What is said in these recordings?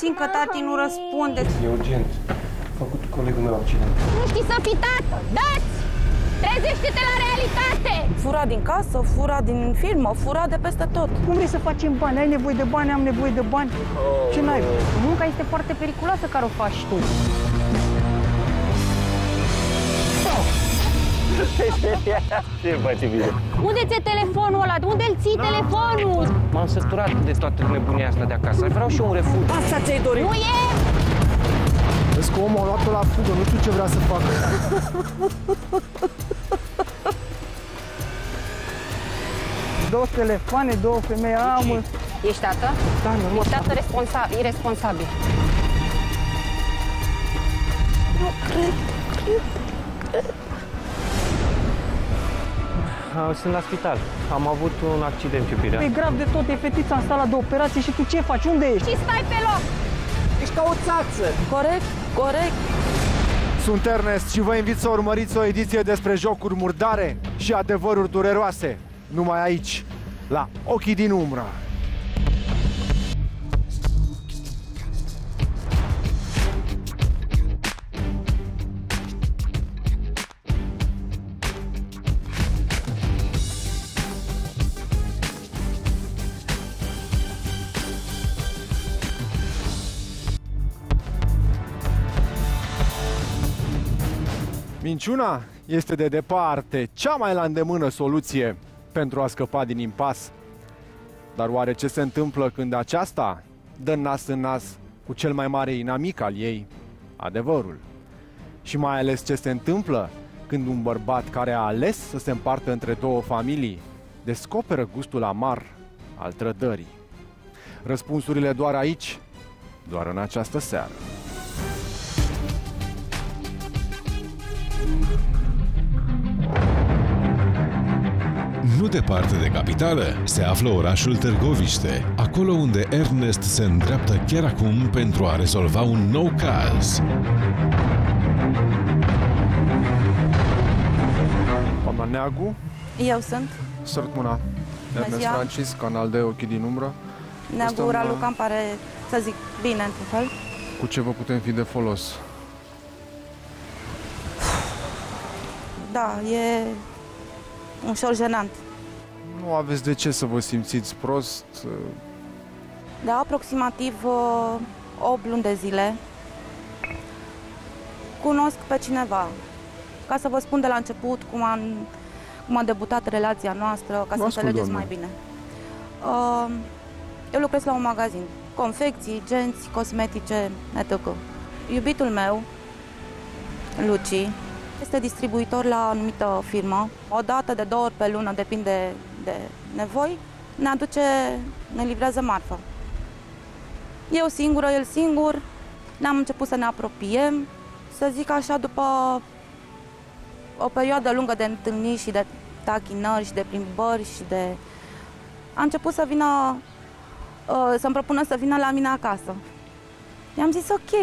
puțin că tati nu răspunde. E urgent. A făcut colegul meu accident. Nu știi să fii tată! Dați! Trezește-te la realitate! Fura din casă, fura din firmă, fura de peste tot. Cum vrei să facem bani? Ai nevoie de bani, am nevoie de bani. Ce n-ai? Munca este foarte periculoasă care o faci tu. Ce face bine? Unde ți-e telefonul ăla? Unde îl ții telefonul? M-am săturat de toată nebunia asta de acasă. Vreau și eu un refuz. Asta ți-ai dorit. Nu e! Vezi că omul a luat-o la fugă, nu știu ce vrea să facă. Două telefoane, două femei, am... Ești tată? Da, nu, Ești tată responsabil, irresponsabil. Ah, Sunt la spital. Am avut un accident, iubirea. E grav de tot, e fetița în sala de operație și tu ce faci? Unde ești? Și stai pe loc! Ești ca o țață. Corect, corect. Sunt Ernest și vă invit să urmăriți o ediție despre jocuri murdare și adevăruri dureroase. Numai aici, la Ochii din Umbră. Minciuna este de departe cea mai la îndemână soluție pentru a scăpa din impas. Dar oare ce se întâmplă când aceasta dă nas în nas cu cel mai mare inamic al ei, adevărul? Și mai ales ce se întâmplă când un bărbat care a ales să se împartă între două familii descoperă gustul amar al trădării? Răspunsurile doar aici, doar în această seară. Nu departe de capitală se află orașul Târgoviște, acolo unde Ernest se îndreaptă chiar acum pentru a rezolva un nou caz. Doamna Neagu, Eu sunt sărut mâna. Ernest ziua. Francis, canal de Ochii din Umbră. Neagura Asta mă- Luca, îmi pare să zic bine într-un fel. Cu ce vă putem fi de folos? Da, e ușor jenant. Nu aveți de ce să vă simțiți prost. De aproximativ uh, 8 luni de zile cunosc pe cineva. Ca să vă spun de la început cum, am, cum a debutat relația noastră, ca să Vă ascult, înțelegeți doamnă. mai bine. Uh, eu lucrez la un magazin. Confecții, genți, cosmetice, etc. Iubitul meu, Luci, este distribuitor la o anumită firmă. O dată de două ori pe lună, depinde de nevoi, ne aduce, ne livrează marfă. Eu singură, el singur, ne-am început să ne apropiem, să zic așa, după o perioadă lungă de întâlniri și de tachinări și de plimbări și de... A început să vină, uh, să-mi propună să vină la mine acasă. I-am zis, ok,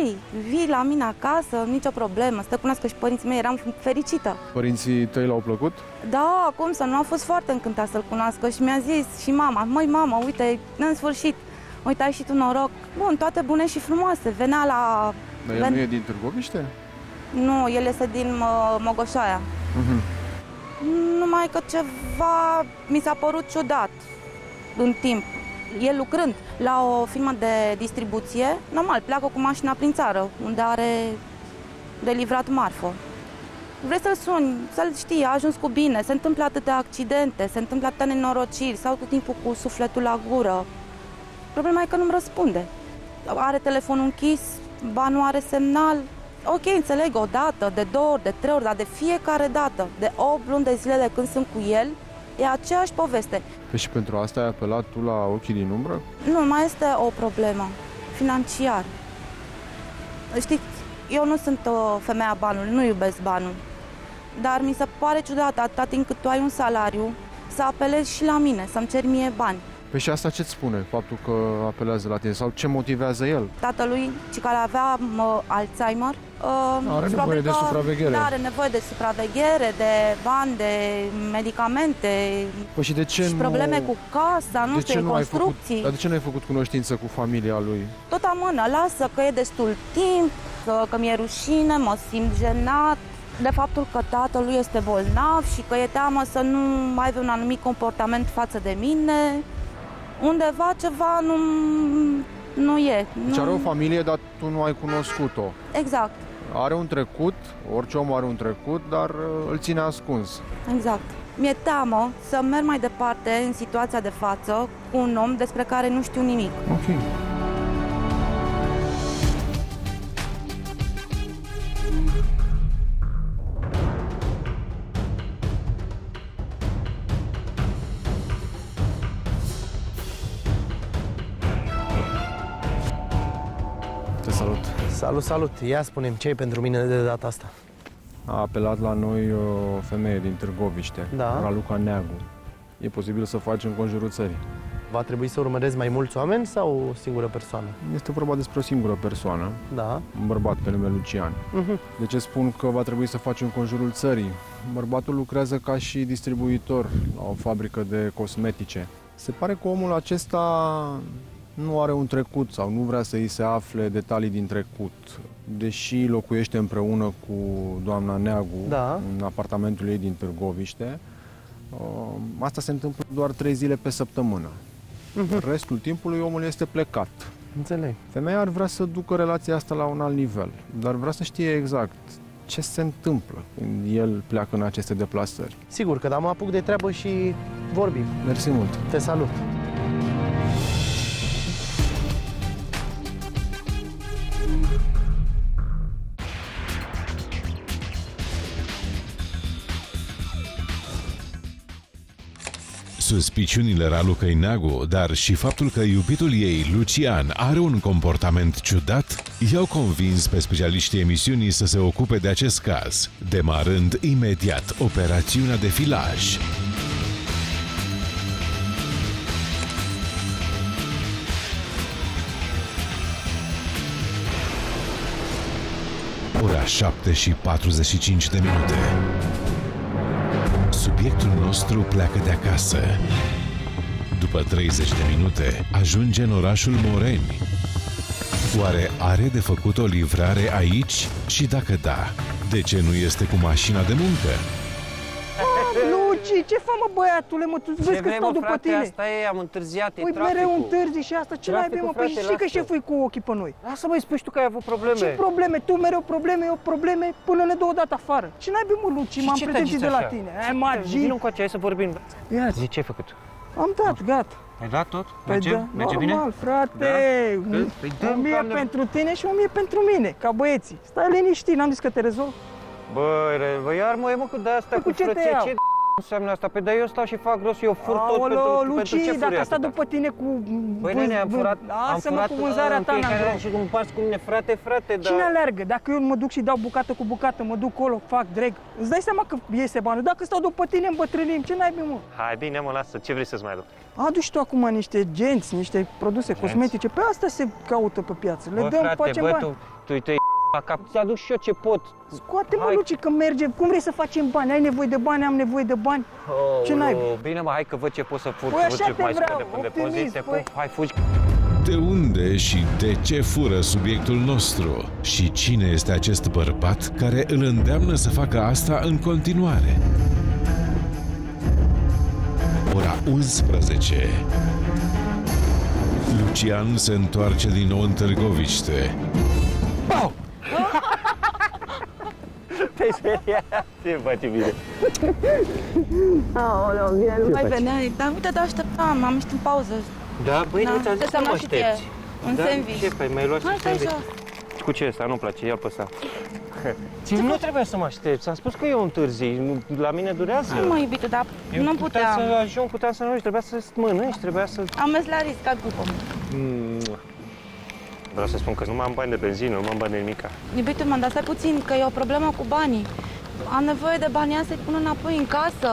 vii la mine acasă, nicio problemă, să te cunoască și părinții mei, eram fericită. Părinții tăi l-au plăcut? Da, cum să nu, a fost foarte încântat să-l cunoască și mi-a zis și mama, măi mama, uite, în sfârșit, uite, ai și tu noroc. Bun, toate bune și frumoase, venea la... Dar el ven- nu e din Târgoviște? Nu, el este din uh, Mogoșaia. Mhm. Numai că ceva mi s-a părut ciudat în timp. El lucrând la o firmă de distribuție, normal, pleacă cu mașina prin țară, unde are de livrat marfă. Vrei să-l suni, să-l știi, a ajuns cu bine, se întâmplă atâtea accidente, se întâmplă atâtea nenorociri, sau tot timpul cu sufletul la gură. Problema e că nu-mi răspunde. Are telefonul închis, ba nu are semnal. Ok, înțeleg, o dată, de două ori, de trei ori, dar de fiecare dată, de 8 luni de zile de când sunt cu el, e aceeași poveste. Păi și pentru asta ai apelat tu la ochii din umbră? Nu, mai este o problemă. Financiar. Știți, eu nu sunt o femeie a banului, nu iubesc banul. Dar mi se pare ciudat, atâta timp cât tu ai un salariu, să apelezi și la mine, să-mi ceri mie bani. Păi și asta ce-ți spune, faptul că apelează la tine? Sau ce motivează el? Tatălui, ci care avea mă, Alzheimer, uh, Are și nevoie probabil de că- supraveghere. Da, are nevoie de supraveghere, de bani, de medicamente Păi și de ce și nu... probleme cu casa, nu de știu, ce nu ai făcut, construcții. dar de ce nu ai făcut cunoștință cu familia lui? Tot amână, lasă că e destul timp, că, că mi-e rușine, mă simt jenat de faptul că tatălui este bolnav și că e teamă să nu mai aibă un anumit comportament față de mine. Undeva ceva nu, nu e. Deci nu... are o familie, dar tu nu ai cunoscut-o. Exact, Are un trecut, orice om are un trecut, dar uh, îl ține ascuns. exact. Mi-e teamă să merg mai departe în situația de față cu un om despre care nu știu nimic. Ok. Salut. Salut, salut! Ia spunem ce e pentru mine de data asta. A apelat la noi o femeie din Târgoviște, Da. Raluca Neagu. E posibil să facem conjurul țării. Va trebui să urmăresc mai mulți oameni sau o singură persoană? Este vorba despre o singură persoană, Da. un bărbat pe nume Lucian. Mhm. De ce spun că va trebui să facem conjurul țării? Bărbatul lucrează ca și distribuitor la o fabrică de cosmetice. Se pare că omul acesta nu are un trecut sau nu vrea să îi se afle detalii din trecut. Deși locuiește împreună cu doamna Neagu Da. în apartamentul ei din Târgoviște, uh, asta se întâmplă doar trei zile pe săptămână. Restul timpului omul este plecat. Înțeleg. Femeia ar vrea să ducă relația asta la un alt nivel, dar vrea să știe exact ce se întâmplă când el pleacă în aceste deplasări. Sigur că da, mă apuc de treabă și vorbim. Mersi mult! Te salut! Suspiciunile Ralucăi Neagu, dar și faptul că iubitul ei, Lucian, are un comportament ciudat, i-au convins pe specialiștii emisiunii să se ocupe de acest caz, demarând imediat operațiunea de filaj. Ora 7 și 45 de minute. Subiectul nostru pleacă de acasă. După 30 de minute, ajunge în orașul Moreni. Oare are de făcut o livrare aici? Și dacă da, de ce nu este cu mașina de muncă? Luci, ce fac mă băiatule, mă, tu vezi că stau după tine. asta e, am întârziat, e Păi mereu întârzi și asta, ce mai bine, mă, păi frate, știi că lasă. șeful e cu ochii pe noi. Lasă mă, spui și tu că ai avut probleme. Ce probleme? Tu mereu probleme, eu probleme, până ne dă o dată afară. Ce n-ai bine, mă, Luci, m-am pregătit de la tine. Ai Vino magii. încoace, hai să vorbim. Ia Zi, ce ai făcut? am dat, gata. Ai dat tot? Păi Merge? da, Merge normal, bine? frate. Da? Un- Păi O dăm, mie Doamne. pentru tine și o mie pentru mine, ca băieții. Stai liniștit, n-am zis că te rezolv. Băi, re, bă, iar mă, e mă, cu de asta Păi cu cu ce te frăție, iau? ce înseamnă asta? Păi, dar eu stau și fac rost, eu fur tot Aoleo, pentru, pentru Luci, ce furi dacă a stat atâta? după tine cu... Băi, vânz- nene, am vânz- furat, am Lasă-mă furat cu vânzarea în ta, fiecare n-am an și cum pas cu mine, frate, frate, dar... Cine alergă? Dacă eu mă duc și dau bucată cu bucată, mă duc colo, fac drag, îți dai seama că iese banul. Dacă stau după tine, îmbătrânim, ce n-ai bine, mă? Hai, bine, mă, lasă, ce vrei să-ți mai aduc? Adu și tu acum niște genți, niște produse cosmetice, pe asta se caută pe piață. Le Bă, dăm, frate, facem bă, bani. tu, tu, tu, la cap, ți aduc și eu ce pot. Scoate-mă, Hai. Luci, că merge. Cum vrei să facem bani? Ai nevoie de bani, am nevoie de bani. Ce Aoleu, naibii? Bine, mă, hai că văd ce pot să fur, Păi că văd așa ce te mai vreau, scade pe optimist, depozite, păi. pup, hai, fugi. De unde și de ce fură subiectul nostru? Și cine este acest bărbat care îl îndeamnă să facă asta în continuare? Ora 11. Lucian se întoarce din nou în Târgoviște. Te-ai speriat? Ce faci bine? Aoleu, bine, nu mai veneai. Dar uite, te așteptam, am ieșit în pauză. Da, băi, Da, nu ți-am zis să să mă mă și ție. aștepți. Un da? sandwich. Ce, păi, mi-ai luat Hai, și stai sandwich. jos. Cu ce ăsta? Nu-mi place, ia pe ăsta. Ție nu trebuia să mă aștepți, am spus că eu întârzi, nu- la mine durează. Nu, mă, iubitul, dar Eu nu puteam puteam. să ajung, puteam să nu ajung, trebuia să mănânci, trebuia să... Am mers la risc, ca după. Mm. Vreau să spun că nu mai am bani de benzină, nu mai am bani de nimica. Iubitul meu, dar stai puțin, că e o problemă cu banii. Am nevoie de bani, ia să-i pun înapoi în casă.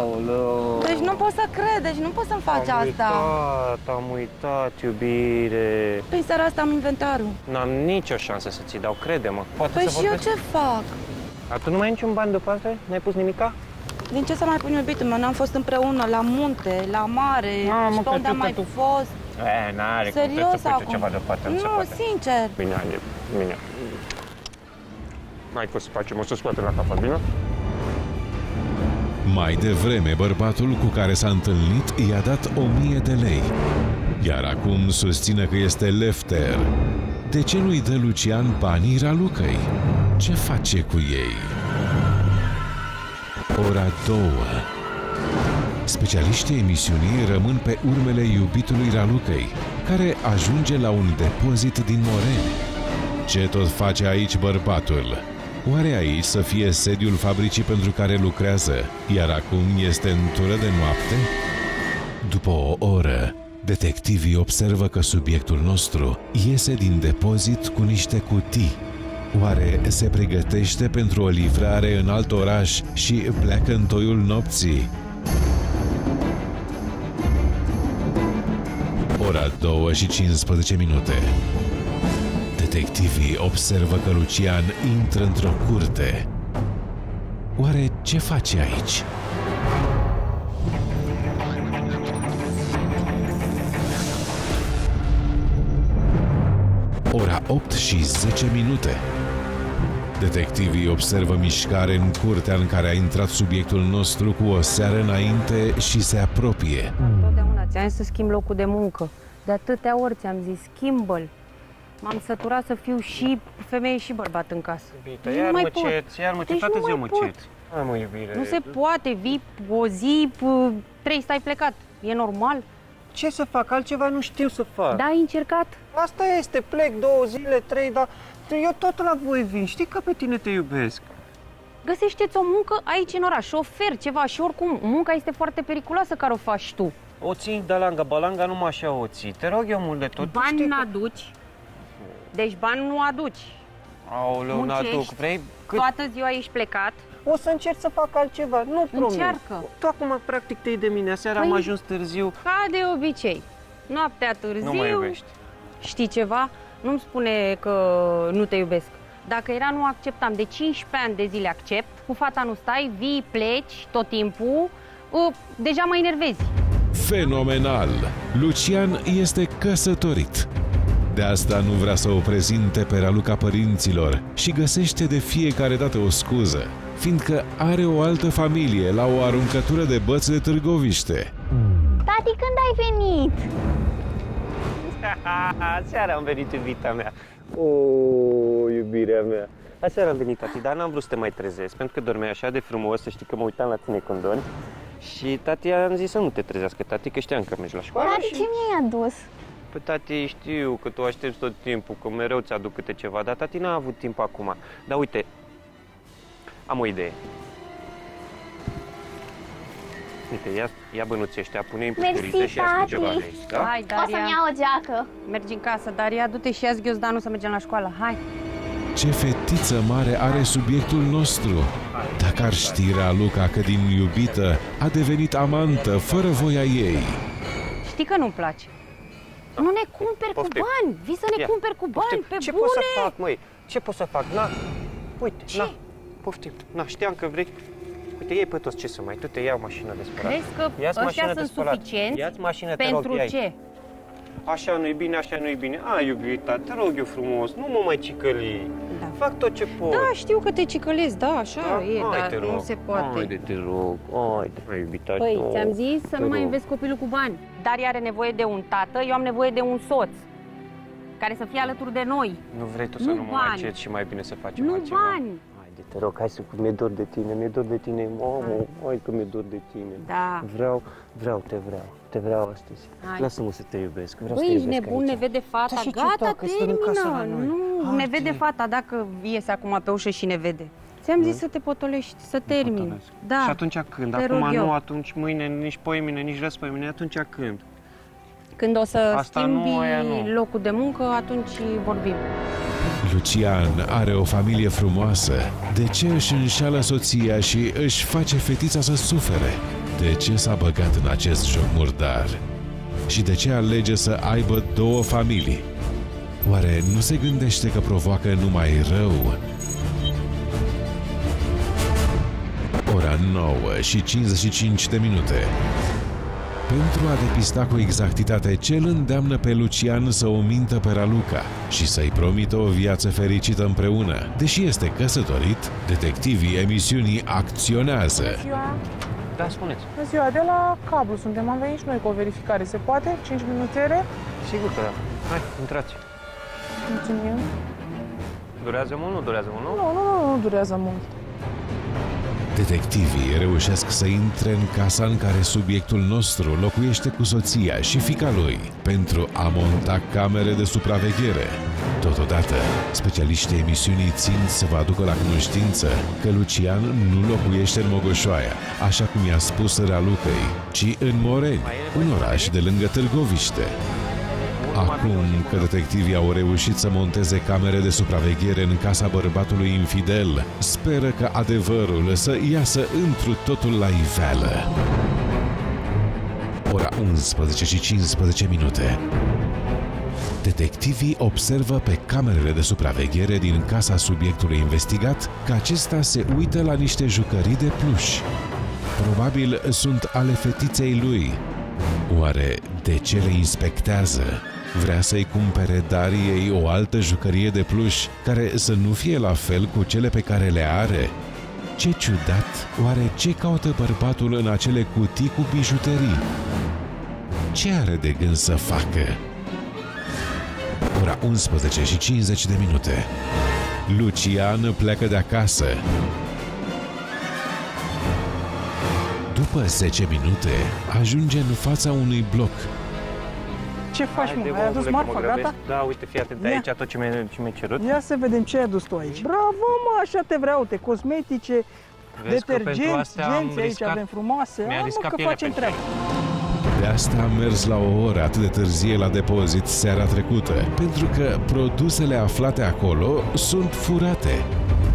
Aoleu. Deci nu pot să cred, deci nu poți să-mi faci am asta. Uitat, am uitat, iubire. Păi seara asta am inventarul. N-am nicio șansă să ți dau, crede-mă. Poate Păi să și eu vorbesc. ce fac? Dar tu nu mai ai niciun bani după asta? N-ai pus nimica? Din ce să mai pun iubitul meu? N-am fost împreună la munte, la mare, Mamă, și pe că unde tu- am că mai tu- fost. E, n-are cum, Serios trebuie să pui tu acum? ceva deoparte, nu se Nu, poate. sincer. Bine, haide, bine. Mai fost să facem, o să scoatem la capăt, bine? Mai devreme, bărbatul cu care s-a întâlnit i-a dat o mie de lei. Iar acum susține că este lefter. De ce nu-i dă Lucian banii Ralucăi? Ce face cu ei? Ora două. Specialiștii emisiunii rămân pe urmele iubitului Ralucăi, care ajunge la un depozit din Moreni. Ce tot face aici bărbatul? Oare aici să fie sediul fabricii pentru care lucrează, iar acum este în tură de noapte? După o oră, detectivii observă că subiectul nostru iese din depozit cu niște cutii. Oare se pregătește pentru o livrare în alt oraș și pleacă în toiul nopții? Ora 2 și 15 minute. Detectivii observă că Lucian intră într-o curte. Oare ce face aici? Ora 8 și 10 minute. Detectivii observă mișcare în curtea în care a intrat subiectul nostru cu o seară înainte și se apropie. Totdeauna ți-am zis să schimb locul de muncă. De atâtea ori ți-am zis, schimbă-l. M-am săturat să fiu și femeie și bărbat în casă. Iubita, Nu iar mai mă pot. ceți, iar mă ceți, Deci toată nu ziua mai mă pot. ceți. Hai mă, iubire. Nu se poate, vii o zi, p- trei stai plecat. E normal? Ce să fac? Altceva nu știu să fac. Da, ai încercat? Asta este, plec două zile, trei, dar eu tot la voi vin. Știi că pe tine te iubesc. Găsește-ți o muncă aici în oraș, șofer, ceva și oricum munca este foarte periculoasă care o faci tu. O ții de langa, balanga, numai așa o ții. Te rog eu mult de tot. Tu Bani știi că- n-aduci, deci bani nu aduci. Aoleu, muncești. n-aduc. Vrei? Cât? Toată ziua ești plecat. O să încerc să fac altceva, nu promit. Încearcă. Tu acum practic te iei de mine. Aseară Păi- am ajuns târziu. Ca de obicei. Noaptea târziu. Nu mă iubești. Știi ceva? Nu-mi spune că nu te iubesc. Dacă era, nu acceptam. De 15 ani de zile accept. Cu fata nu stai, vii, pleci tot timpul. Uh, Deja mă enervezi. Fenomenal! Lucian este căsătorit. De asta nu vrea să o prezinte pe Raluca părinților și găsește de fiecare dată o scuză, fiindcă are o altă familie la o aruncătură de băți de Târgoviște. Tati, când ai venit? Aseară am venit iubita mea. O, iubirea mea. Aseară am venit, tati, dar n-am vrut să te mai trezesc, pentru că dormeai așa de frumos, să știi că mă uitam la tine când dormi. Și tati am zis să nu te trezească, tati, că știam că mergi la școală. Tati, ce mi-ai adus? Păi tati, știu că tu aștepți tot timpul, că mereu ți-aduc câte ceva, dar tati n-a avut timp acum. Dar uite, am o idee. Uite, ia, ia bănuții ăștia, pune-i în Mersi, pusturițe și ia tati. ceva lei, da? Hai, O să-mi Daria, iau o geacă. mergi în casă. Daria, du-te și ia-ți ghiozdanul să mergem la școală. Hai. Ce fetiță mare are subiectul nostru! Dacă ar ști Raluca că din iubită a devenit amantă fără voia ei. Știi că nu-mi place. Nu ne cumperi cu Poftim. bani. Vii să ne Ia, cumperi cu bani, pe Ce bune. pot să fac, măi? Ce pot să fac? Na, uite, Ce? na, poftim. Na, știam că vrei. Uite, iei pe toți ce să mai. Tu te iau mașina de spălat. Crezi că Ia-ți mașină ăștia de sunt spălat. suficienți Ia-ți mașină, te rog, pentru ia-i. Ce? Așa nu-i bine, așa nu-i bine. A, iubita, te rog eu frumos, nu mă mai cicăli. Da. Fac tot ce pot. Da, știu că te cicălezi, da, așa Da? e, Hai, dar te rog. nu se poate. Haide, te rog. Haide, hai, iubita. Păi, nu. ți-am zis să te nu mai rog. înveți copilul cu bani. Daria are nevoie de un tată, eu am nevoie de un soț care să fie alături de noi. Nu vrei tu să Nu nu mă mai bani. ceri și mai bine să facem Nu altceva? bani. Haide, te rog, hai să mi-e dor de tine, mi-e dor de tine, mamă, hai că mi-e dor de tine. Da. Vreau, vreau, te vreau, te vreau astăzi. Hai. Lasă-mă să te iubesc, vreau Băi, să te ești iubesc nebun, aici. ne vede fata, Da, și ce gata, dacă stăm în casă la termină. noi? Nu, Haide. ne vede fata dacă iese acum pe ușă și ne vede. Ți-am zis să te potolești, să termin. Potolesc. Da. Și atunci când? Te Acum rog eu. nu, atunci mâine, nici poimine, nici răspoi atunci când? Când o să Asta schimbi nu, aia nu. locul de muncă, atunci vorbim. Lucian are o familie frumoasă. De ce își înșală soția și își face fetița să sufere? De ce s-a băgat în acest joc murdar? Și de ce alege să aibă două familii? Oare nu se gândește că provoacă numai rău? Ora 9 și 55 de minute. Pentru a depista cu exactitate ce îl îndeamnă pe Lucian să o mintă pe Raluca și să-i promită o viață fericită împreună. Deși este căsătorit, detectivii emisiunii acționează. Da, spuneți. Bună ziua, de la cablu suntem, am venit și noi cu o verificare. Se poate? 5 minutere? Sigur că da. Hai, intrați. Mulțumim. Durează mult, nu durează mult, nu? Nu, nu, nu, nu durează mult. Detectivii reușesc să intre în casa în care subiectul nostru locuiește cu soția și fica lui pentru a monta camere de supraveghere. Totodată, specialiștii emisiunii țin să vă aducă la cunoștință că Lucian nu locuiește în Mogoșoaia, așa cum i-a spus Ralucăi, ci în Moreni, un oraș de lângă Târgoviște. Acum că detectivii au reușit să monteze camere de supraveghere în casa bărbatului infidel, speră că adevărul să iasă întru totul la iveală. Ora 11 și 15 minute. Detectivii observă pe camerele de supraveghere din casa subiectului investigat că acesta se uită la niște jucării de pluș. Probabil sunt ale fetiței lui. Oare de ce le inspectează? Vrea să-i cumpere Dariei o altă jucărie de pluș care să nu fie la fel cu cele pe care le are? Ce ciudat! Oare ce caută bărbatul în acele cutii cu bijuterii? Ce are de gând să facă? Ora 11 și 50 de minute. Lucian pleacă de acasă. După 10 minute, ajunge în fața unui bloc. Ce faci, Haide, mă? Ai adus omule, că marfa, mă gata? grăbesc. Da, uite, fii atent, Ia. aici tot ce mi-ai ce mi-ai cerut. Ia să vedem ce ai adus tu aici. Bravo, mă, așa te vreau, te cosmetice, Vezi că pentru detergenți, astea am genți aici riscat- avem frumoase. mi-a Hai, mă, riscat că pielea facem pentru treabă. De asta am mers la o oră atât de târzie la depozit seara trecută, pentru că produsele aflate acolo sunt furate.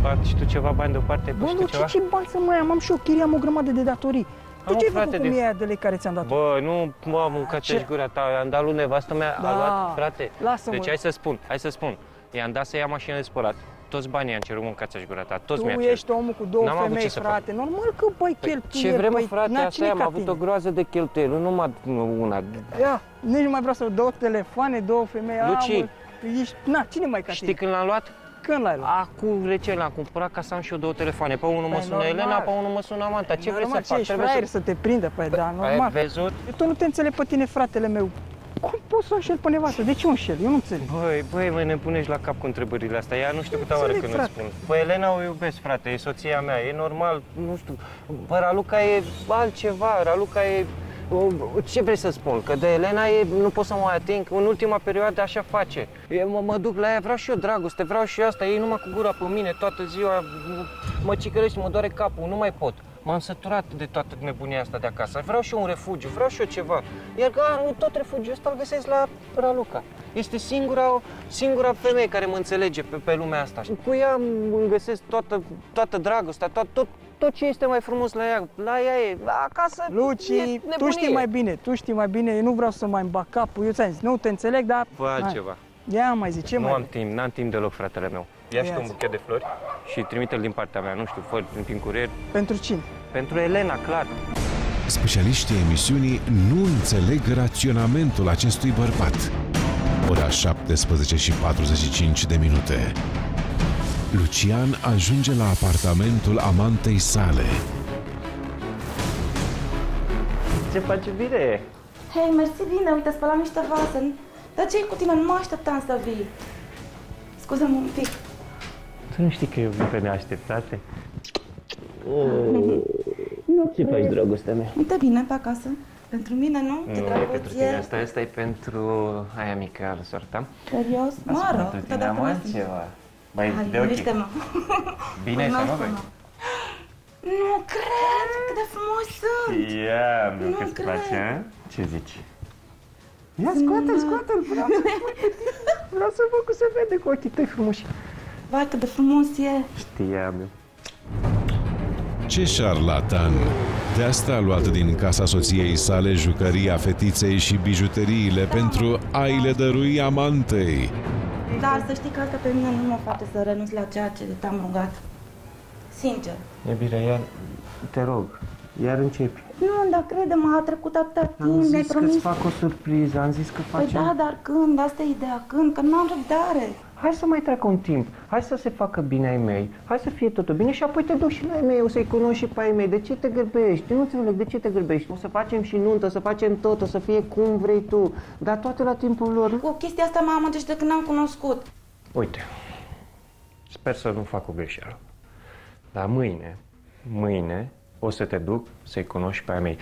Bat și tu ceva bani deoparte, Bă, păi nu, tu ceva? ce, ce bani să mai am? Am și eu chirie, am o grămadă de datorii. Tu Am, ce ai frate, făcut cu de- mie aia de lei care ți-am dat? Bă, nu mă am mâncat Ce? ce gura ta, i-am dat lui nevastă mea, a Da. luat, frate. Lasă-mă. Deci hai să spun, hai să spun. I-am dat să ia mașină de spălat. Toți banii i-am cerut mâncați gura ta, toți mi-a Tu cerut. ești omul cu două N-am avut femei, ce să fac. frate. Normal că, băi, Păi, cheltuie, ce vrem, băi, frate, na, asta cine e, am ca avut tine? o groază de cheltuieli, nu numai una. Ia, nici nu mai vreau să două telefoane, două femei. Luci. Amă, ești, na, cine mai ca Știi tine? când l-am luat? Când l-ai luat? Acum recent l-am cumpărat ca să am și eu două telefoane. Pe unul mă Păi, sună normal. Elena, pe unul mă sună Amanta. Ce vrei Normal, să fac? ești Trebuie fraier să te prindă, păi da, Ai normal. văzut? Tu nu te înțeleg pe tine, fratele meu. Cum poți să o înșel pe nevastă? De ce o înșel? Eu nu înțeleg. Băi, băi, mă ne punești la cap cu întrebările astea. Ea nu știu câte oară înțeleg, când îți frate. spun. Păi Elena o iubesc, frate, e soția mea, e normal, nu știu. Bă, Raluca e altceva, Raluca e... o- Ce vrei să spun? Că de Elena e, nu pot să mă mai ating, în ultima perioadă așa face. Eu mă, mă duc la ea, vreau și eu dragoste, vreau și eu asta, ei numai cu gura pe mine toată ziua, mă- mă cicărește, mă doare capul, nu mai pot. M-am săturat de toată nebunia asta de acasă. Vreau și eu un refugiu, vreau și eu ceva. Iar că a, tot refugiul ăsta îl găsesc la Raluca. Este singura, singura femeie care mă înțelege pe, pe lumea asta. Și cu ea îmi găsesc toată, toată dragostea, tot, tot, tot ce este mai frumos la ea. La ea e, la acasă Luci, e tu nebunie. știi mai bine, tu știi mai bine, eu nu vreau să mai îmi bag capul, eu ți-am zis, nu te înțeleg, dar... Fă altceva. Hai. Ia mai zi, ce nu mai am timp, n-am timp deloc, fratele meu. Ia și tu un Ia-ți. buchet de flori și trimite-l din partea mea, nu știu, fă prin curier. Pentru cine? Pentru Elena, clar. Specialiștii emisiunii nu înțeleg raționamentul acestui bărbat. Ora 17 și 45 de minute. Lucian ajunge la apartamentul amantei sale. Ce face bine? Hei, mersi bine, uite, spălam niște vase. Dar ce cu tine? Nu mă așteptam să vii. Scuză-mă un pic. Tu nu știi că eu vin pe neașteptate? Ce faci, dragostea mea? Uite bine pe acasă. Pentru mine, nu? Ce Nu e drăguț pentru tine e. asta, asta e pentru aia mică al sorta. Serios? Mă Asta rog, pentru tine totodată am mă simt. altceva. Mai Hai, de ok. iubește-mă. Bine să mă Cunoaște-mă. vei. Nu cred cât de frumos sunt. Ia, meu, Nu că-ți cred. place, a? Ce zici? Ia scoate-l, scoate-l, vreau să Vreau să văd cum se vede cu ochii tăi frumoși. Vai, cât de frumos e! Știam eu. Ce șarlatan! De asta a luat din casa soției sale jucăria fetiței și bijuteriile pentru a-i le dărui amantei. Dar să știi că asta pe mine nu mă face să renunț la ceea ce te-am rugat. Sincer. E bine, iar te rog, iar începi. Nu, dar crede-mă, a trecut atâta Am timp, mi-ai zis că promis. îți fac o surpriză, am zis că Păi facem... da, dar când? Asta e ideea, când? Că nu am răbdare. Hai să mai treacă un timp, hai să se facă bine ai mei, hai să fie totul bine și apoi te duci și la ai mei, o să-i cunoști și pe ai mei. De ce te grăbești? Nu înțeleg, de ce te grăbești? O să facem și nuntă, o să facem tot, o să fie cum vrei tu, dar toate la timpul lor. Cu chestia asta mă amăgește de când n-am cunoscut. Uite, sper să nu fac o greșeală, dar mâine, mâine o să te duc să-i cunoști pe ai mei.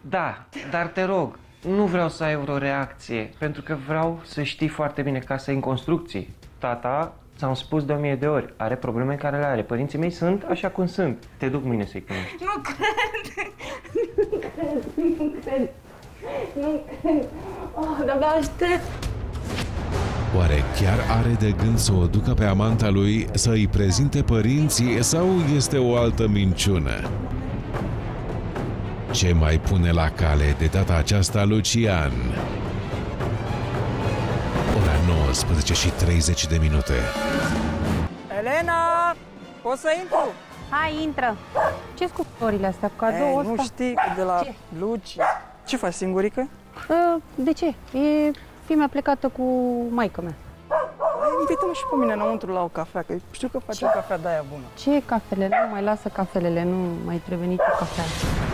Da, dar te rog, nu vreau să ai vreo reacție, pentru că vreau să știi foarte bine casa e în construcții. Tata, ți-am spus de o mie de ori, are probleme care le are. Părinții mei sunt așa cum sunt. Te duc mâine să-i cunoști. Nu cred! Nu cred, nu cred! Nu cred! Oh, de-abia aștept! Oare chiar are de gând să o ducă pe amanta lui să îi prezinte părinții sau este o altă minciună? Ce mai pune la cale de data aceasta Lucian? Ora 19 și 30 de minute. Elena, poți să intru? Hai, intră! ce cu florile astea? Cadou Ei, ăsta? nu știi de la Ce? Luci. Ce faci, singurică? Uh, de ce? E fimea plecată cu maica mea. Invită-mă și pe mine înăuntru la o cafea, că știu că face o cafea de aia bună. Ce cafele? Nu mai lasă cafelele, nu mai trebuie nicio cafea.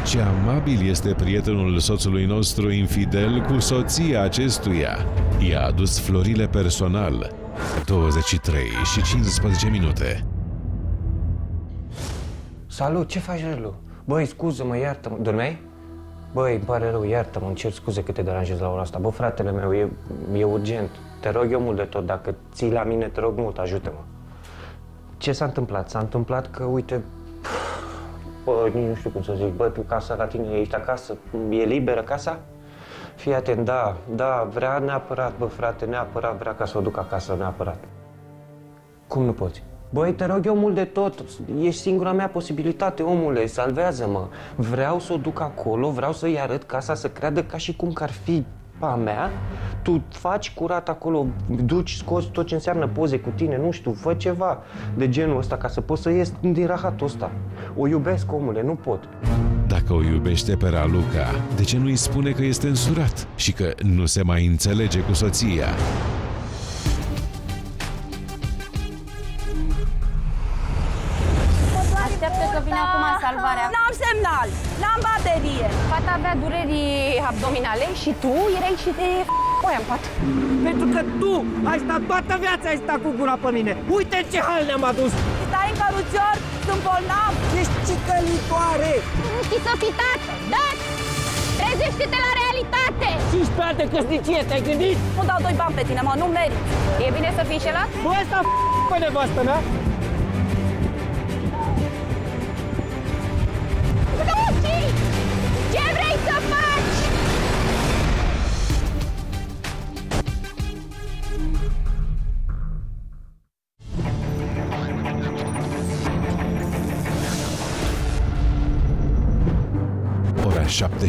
Ce amabil este prietenul soțului nostru infidel cu soția acestuia. I-a adus florile personal. 23 și 15 minute. Salut, ce faci, Relu? Băi, scuză-mă, iartă-mă. Dormeai? Băi, îmi pare rău, iartă-mă, îmi cer scuze că te deranjez la ora asta. Bă, fratele meu, e, e urgent. Te rog eu mult de tot, dacă ții la mine, te rog mult, ajută-mă. Ce s-a întâmplat? S-a întâmplat că, uite, bă, nici nu știu cum să zic, bă, tu casa la tine, ești acasă, e liberă casa? Fii atent, da, da, vrea neapărat, bă, frate, neapărat vrea ca să o duc acasă, neapărat. Cum nu poți? Băi, te rog eu mult de tot. Ești singura mea posibilitate, omule. Salvează-mă. Vreau să o duc acolo, vreau să-i arăt casa să creadă ca și cum că ar fi a mea. Tu faci curat acolo, duci, scoți tot ce înseamnă poze cu tine, nu știu, fă ceva de genul ăsta ca să poți să ies din rahatul ăsta. O iubesc, omule, nu pot. Dacă o iubește pe Raluca, de ce nu îi spune că este însurat și că nu se mai înțelege cu soția? Vine acum salvarea. N-am semnal, n-am baterie. Fata avea dureri abdominale și tu erai și de oia în pat. Pentru că tu ai stat toată viața, ai stat cu gura pe mine. Uite ce hal ne-am adus! Stai în cărucior, sunt bolnav. Ești cicălitoare! Nu știi să fii tată, dați! Trezește-te la realitate! 15 ani de căsnicie, te-ai gândit? Nu dau doi bani pe tine, mă, nu meriți. E bine să fii înșelat? Bă, ăsta pe nevastă mea?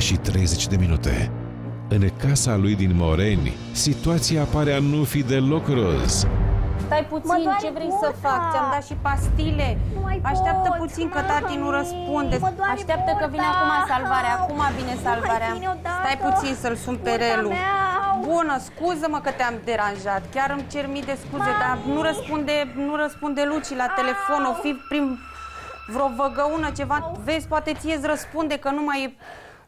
Și 30 de minute. În casa lui din Moreni, situația pare a nu fi deloc roz. Stai puțin, doare ce vrei gura. să fac? Ți-am dat și pastile. Nu mai Așteaptă pot, puțin că mami. tati nu răspunde. Mă doare Așteaptă că vine burta. acum salvarea. Acum vine salvarea. bine odată. Stai puțin să-l sun pe Burta Relu. mea. Bună, scuză-mă că te-am deranjat. Chiar îmi cer mii de scuze, Mami. dar nu răspunde, nu răspunde Luci la telefon. O fi prin vreo văgăună, ceva. Vezi, poate ție îți răspunde că nu mai e...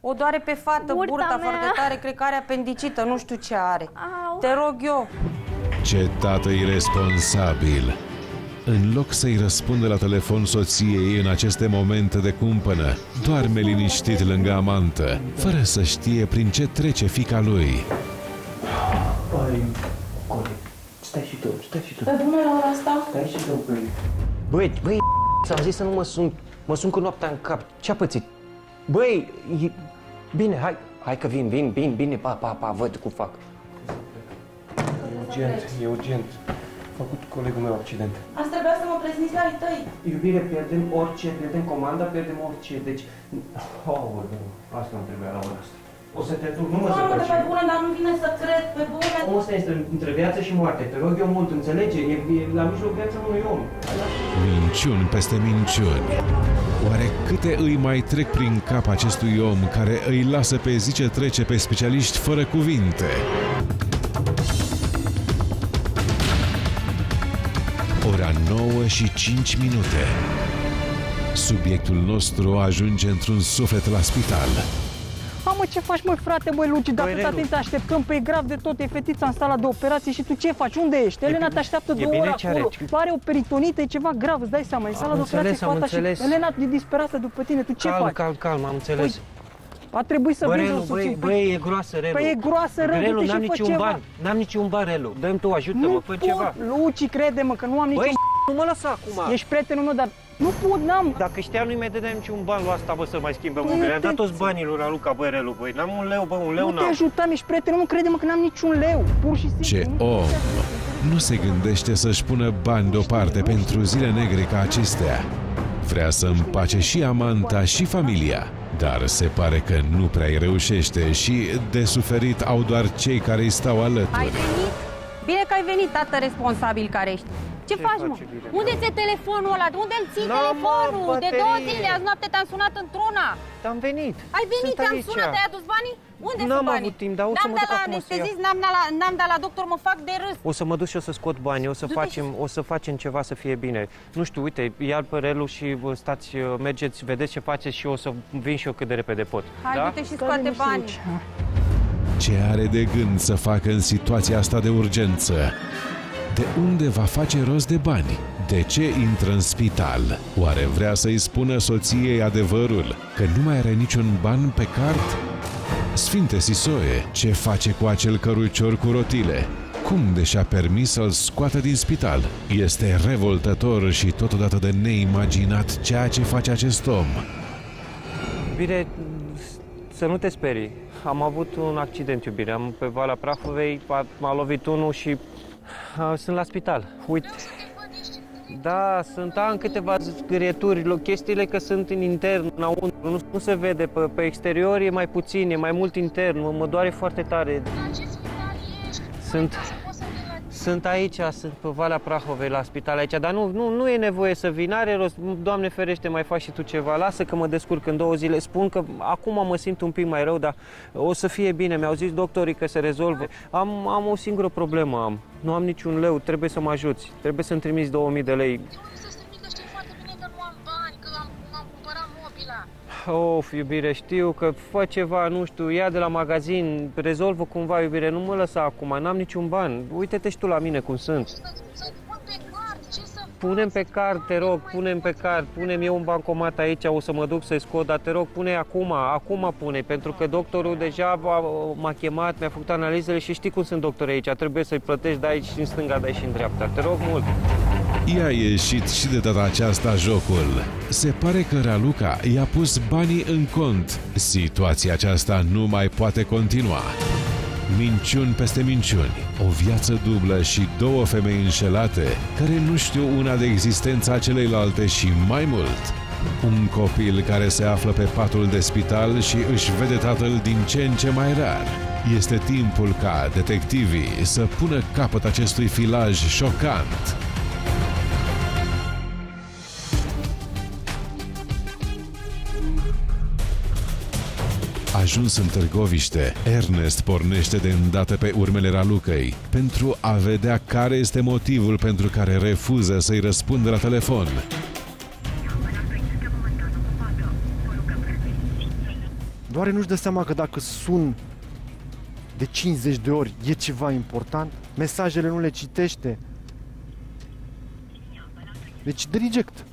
O doare pe fată, Burta burta, mea. foarte tare, cred că are apendicită, nu știu ce are. Au. Te rog eu, Ce tată irresponsabil! În loc să-i răspundă la telefon soției în aceste momente de cumpănă, doarme liniștit lângă amantă, fără să știe prin ce trece fica lui. Băi, Cole, stai și tu, stai și tu. Pe bună la ora asta? Stai și tu, băi. Băi, băi, ți-am zis să nu mă sun, mă sun cu noaptea în cap. Ce-a pățit? Băi, e... bine, hai, Hai că vin, vin, vin, bine, pa, pa, pa, văd cum fac. E urgent, e urgent. A făcut colegul meu accident. Ați trebuia să mă prezniți la ai tăi. Iubire, pierdem orice, pierdem comanda, pierdem orice, deci... Oh, asta nu trebuia la ora asta. O să te duc, nu mă Mamă, de pe zăpăci. bune, dar nu vine să cred, pe bune. Omul ăsta este între viață și moarte. Te rog eu mult, înțelege? E, e la mijloc viața unui om. Minciuni peste minciuni. Oare câte îi mai trec prin cap acestui om care îi lasă pe zi ce trece pe specialiști fără cuvinte? Ora 9 și 5 minute. Subiectul nostru ajunge într-un suflet la spital. Mamă, ce faci, măi, frate, băi, Luci, de atâta Relu. timp te așteptăm, pe grav de tot, e fetița în sala de operații și tu ce faci? Unde ești? Elena bine- te așteaptă e două bine ore ce acolo. are. Are o peritonită, e ceva grav, îți dai seama, e sala de înțeles, operații am fata și înțeles. Elena e disperată după tine, tu ce calm, faci? calm, calm, am înțeles. Păi, A trebuit să Bă, vinzi Relu, o băi, subțin- băi, e groasă, Relu. Păi e groasă, rău, Relu, du-te n-am și fă niciun ceva. ban, n-am niciun ban, Relu. Dă-mi tu, ajută-mă, Nu fă pot, ceva. Luci, crede-mă că nu am Băi, niciun... nu mă lăsa acum. Ești prietenul meu, dar nu pot, n-am. Dacă știam, nu-i mai dădeam niciun ban lui asta, bă, să mai schimbe Băi, mobilele. Am te- dat toți banii lui Raluca, băi, Relu, băi. N-am un leu, bă, un leu Nu te n-am. ajutam, ești prietenul meu, crede-mă că n-am niciun leu. Pur și simplu. Ce nu om nu se gândește să-și pună bani deoparte pentru zile negre ca acestea. Vrea să împace și amanta și familia, dar se pare că nu prea îi reușește și de suferit au doar cei care îi stau Ai alături. venit? Bine că ai venit, tată responsabil care ești. Ce, Ce faci, mă? faci, iubire? Unde ți telefonul ăla? De unde îmi ții N-am, mă, telefonul? De baterie. două zile, azi noapte te-am sunat într-una. Am venit. Ai venit, Sunt te-am aici. sunat, te-ai adus banii? Unde N-am sunt banii? avut timp, dar o să N-am mă dat duc la acum să iau. anestezist, n-am dat la, n-am dat la doctor, mă fac de râs. O să mă duc și o să scot bani, o să Du-te facem, o să facem ceva să fie bine. Nu știu, uite, iar pe Relu și vă stați, uh, mergeți, vedeți ce faceți și o să vin și eu cât de repede pot. Hai, da? du-te și scoate banii. Ce are de gând să facă în situația asta de urgență? De unde va face rost de bani? De ce intră în spital? Oare vrea să-i spună soției adevărul că nu mai are niciun ban pe card? Sfinte Sisoie, ce face cu acel cărucior cu rotile? Cum de și-a permis să-l scoată din spital? Este revoltător și totodată de neimaginat ceea ce face acest om. Bine, să nu te sperii. Am avut un accident, iubire. Am pe Valea Prahovei, a- m-a lovit unul și a, sunt la spital. Uite. Da, sunt, am câteva zgârieturi, lo- chestiile că sunt în intern, înăuntru, nu, nu se vede, pe, pe exterior e mai puțin, e mai mult intern, mă, mă doare foarte tare. Sunt, sunt aici, sunt pe Valea Prahovei, la spital aici, dar nu, nu, nu e nevoie să vin, are rost, Doamne ferește, mai faci și tu ceva, lasă că mă descurc în două zile, spun că acum mă simt un pic mai rău, dar o să fie bine, mi-au zis doctorii că se rezolve. Am, am o singură problemă, am, nu am niciun leu, trebuie să mă ajuți, trebuie să-mi trimiți 2000 de lei. Of, iubire, știu că fă ceva, nu știu, ia de la magazin, rezolvă cumva, iubire, nu mă lăsa acum, n-am niciun ban. Uite-te și tu la mine cum sunt. Punem pe card, te rog, punem pe card, punem eu un bancomat aici, o să mă duc să-i scot, dar te rog, pune acum, acum pune, pentru că doctorul deja a- m-a chemat, mi-a făcut analizele și știi cum sunt doctorii aici, trebuie să-i plătești de aici și în stânga, de aici și în dreapta. Te rog mult. I-a ieșit și de data aceasta jocul. Se pare că Raluca i-a pus banii în cont. Situația aceasta nu mai poate continua. Minciuni peste minciuni, o viață dublă și două femei înșelate care nu știu una de existența celeilalte și mai mult. Un copil care se află pe patul de spital și își vede tatăl din ce în ce mai rar. Este timpul ca detectivii să pună capăt acestui filaj șocant. Ajuns în Târgoviște, Ernest pornește de îndată pe urmele Ralucăi pentru a vedea care este motivul pentru care refuză să-i răspundă la telefon. Doar nu-și dă seama că dacă sun de 50 de ori e ceva important, mesajele nu le citește. Deci de reject.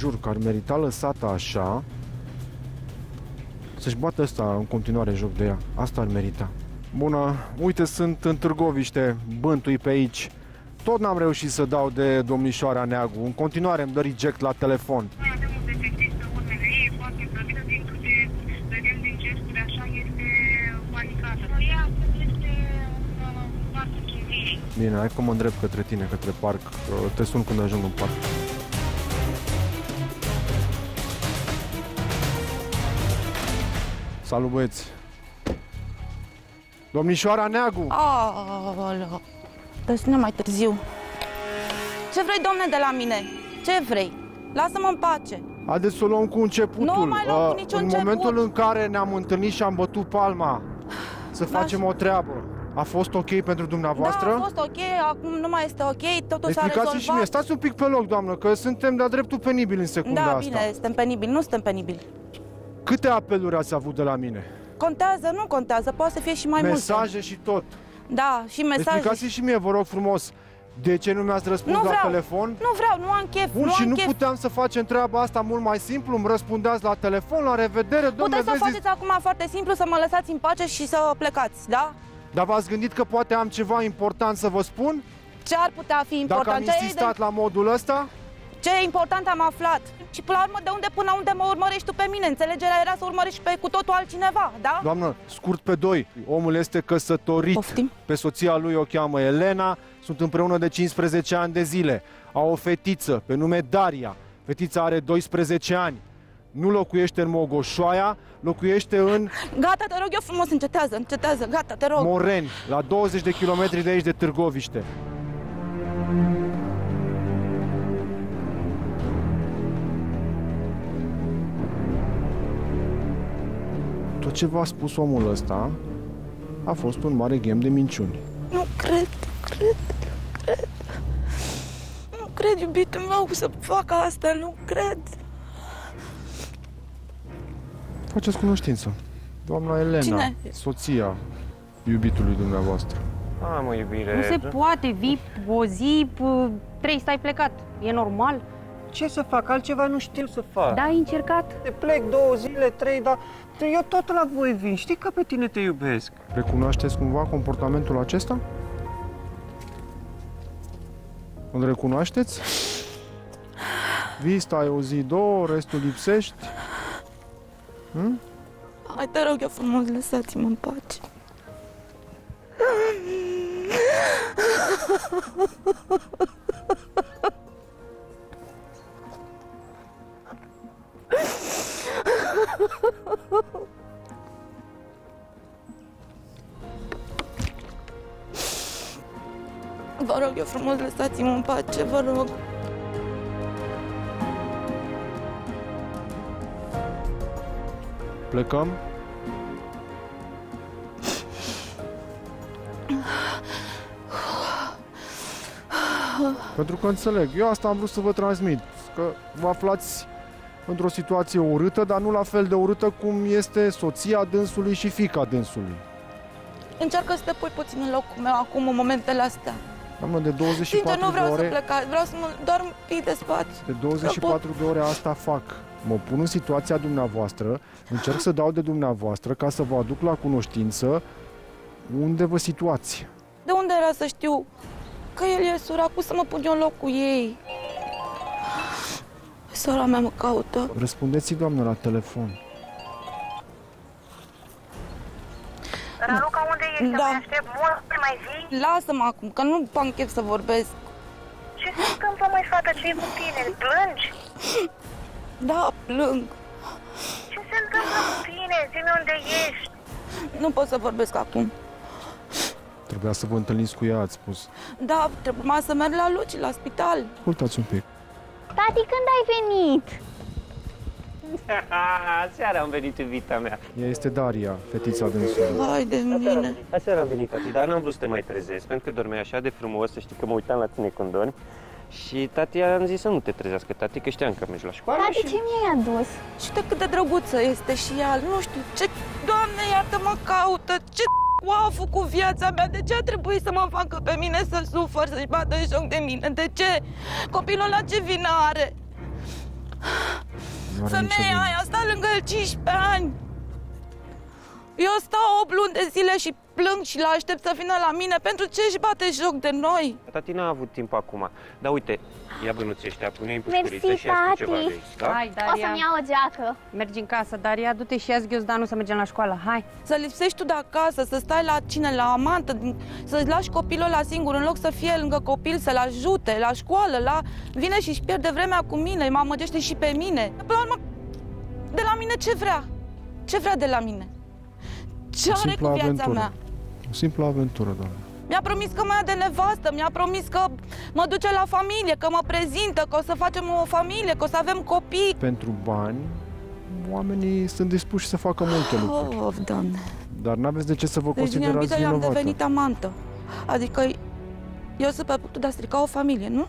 jur că ar merita lăsată așa, să-și bată asta în continuare joc de ea. Asta ar merita. Bună, uite, sunt în Târgoviște, bântui pe aici. Tot n-am reușit să dau de domnișoara Neagu. În continuare îmi dă reject la telefon. Bine, hai că mă îndrept către tine, către parc. Te sun când ajung în parc. Salut băieți! Domnișoara Neagu! Aoleu. Dă-ne mai târziu. Ce vrei, domne, de la mine? Ce vrei? Lasă-mă în pace. Haideți să o luăm cu începutul. Nu mai luăm cu Uh, niciun În început. momentul în care ne-am întâlnit și am bătut palma să facem o treabă, a fost ok pentru dumneavoastră? Da, a fost ok, acum nu mai este ok, totul s-a Explicați și rezolvat. mie, stați un pic pe loc, doamnă, că suntem de-a dreptul penibili în secunda Da, asta. bine, suntem penibili, nu suntem penibili. Câte apeluri ați avut de la mine? Contează, nu contează, poate să fie și mai Mesaje multe. și tot. Da, și mesaje. Explicați și mie, vă rog frumos, de ce nu mi-ați răspuns Nu la vreau. telefon? Nu vreau, nu am chef, Bun, nu și am nu chef. puteam să facem treaba asta mult mai simplu? Îmi răspundeați la telefon, la revedere, domnule, Puteți să o vezi? faceți acum foarte simplu, să mă lăsați în pace și să plecați, da? Dar v-ați gândit că poate am ceva important să vă spun? Ce ar putea fi important? Dacă am Ce e insistat la modul ăsta? Ce e important am aflat. Și până la urmă, de unde până unde mă urmărești tu pe mine? Înțelegerea era să urmărești și pe cu totul altcineva, da? Doamnă, scurt pe doi. Omul este căsătorit. Poftim? Pe soția lui o cheamă Elena. Sunt împreună de 15 ani de zile. Au o fetiță pe nume Daria. Fetița are 12 ani. Nu locuiește în Mogoșoaia, locuiește în Gata, te rog eu frumos, încetează, încetează, gata, te rog. Moreni, la 20 de kilometri de aici de Târgoviște. Tot ce v-a spus omul ăsta a fost un mare ghem de minciuni. Nu cred, nu cred, nu cred. Nu cred, iubitul meu, să facă asta, nu cred. Faceți cunoștință. Doamna Elena, Cine? soția iubitului dumneavoastră. Am o iubire. Nu se poate, vii o zi, p- trei stai plecat. E normal? Ce să fac? Altceva nu știu să fac. Da, ai încercat? Te plec două zile, trei, dar eu tot la voi vin. Știi că pe tine te iubesc. Recunoașteți cumva comportamentul acesta? Îl recunoașteți? Vii, stai o zi, două, restul lipsești. Hm? Hai, te rog eu frumos, lăsați-mă în pace. Vă rog eu frumos, lăsați-mă în pace, vă rog. Plecăm? Pentru că înțeleg, eu asta am vrut să vă transmit, că vă aflați într-o situație urâtă, dar nu la fel de urâtă cum este soția dânsului și fica dânsului. Încearcă să te pui puțin în locul meu acum, în momentele astea. Doamnă, de Sincer, 24 nu vreau de să ore, plecați, vreau să mă doar un pic de spațiu. de 24 de ore asta fac. Mă pun în situația dumneavoastră, încerc să dau de dumneavoastră ca să vă aduc la cunoștință unde vă situați. De unde era să știu că el e săracul să mă pun eu în locul ei? Sora mea mă caută. Răspundeți, doamnă, la telefon. Raluca, unde ești? Da. Te aștept mult, mai zi? Lasă-mă acum, că nu am chef să vorbesc. Ce se întâmplă, mai fată? ce cu tine? Plângi? Da, plâng. Ce se întâmplă cu tine? Zi-mi unde ești. Nu pot să vorbesc acum. Trebuia să vă întâlniți cu ea, ați spus. Da, trebuia să merg la Luci, la spital. Ascultați un pic. Tati, când ai venit? Aseară am venit iubita mea. Ea este Daria, fetița dânsului. Vai de mine. Aseară am venit, tati, dar n-am vrut să te mai trezesc, pentru că dormeai așa de frumos, să știi că mă uitam la tine când dormi. Și tati am zis să nu te trezească, tati, că știam că mergi la școală Tati, și... ce mi-ai adus? Și de cât de drăguță este și ea, nu știu, ce... Doamne, iată mă caută, ce a făcut viața mea? De ce a trebuit să mă facă pe mine să sufăr, să-și bată în joc de mine? De ce? Copilul la ce vină are? Nu are nicio Femeia vină. aia stă lângă el 15 ani. Eu stau 8 luni de zile și plâng și la aștept să vină la mine. Pentru ce își bate joc de noi? Tati n-a avut timp acum. Dar uite, ia bănuții ăștia, pune-i în Mersi, pușcuriță și ia tati. ceva de aici, da? Hai, O Daria. să-mi iau o geacă. Mergi în casă, Daria, du-te și ia-ți ghiozdanul să mergem la școală. Hai. Să lipsești tu de acasă, să stai la cine, la amantă, să-ți lași copilul la singur, în loc să fie lângă copil, să-l ajute, la școală, la... Vine și își pierde vremea cu mine, mă amăgește și pe mine. Până la urmă, de la mine ce vrea? Ce vrea de la mine? Ce O are simplă cu viața aventură. mea? O simplă aventură, doamne. Mi-a promis că mă ia de nevastă, mi-a promis că mă duce la familie, că mă prezintă, că o să facem o familie, că o să avem copii. Pentru bani, oamenii sunt dispuși să facă multe lucruri. Oh, doamne. Dar n-aveți de ce să vă Deci din considerați ambiție am vinovată. devenit amantă. Adică eu sunt pe punctul de a strica o familie, nu?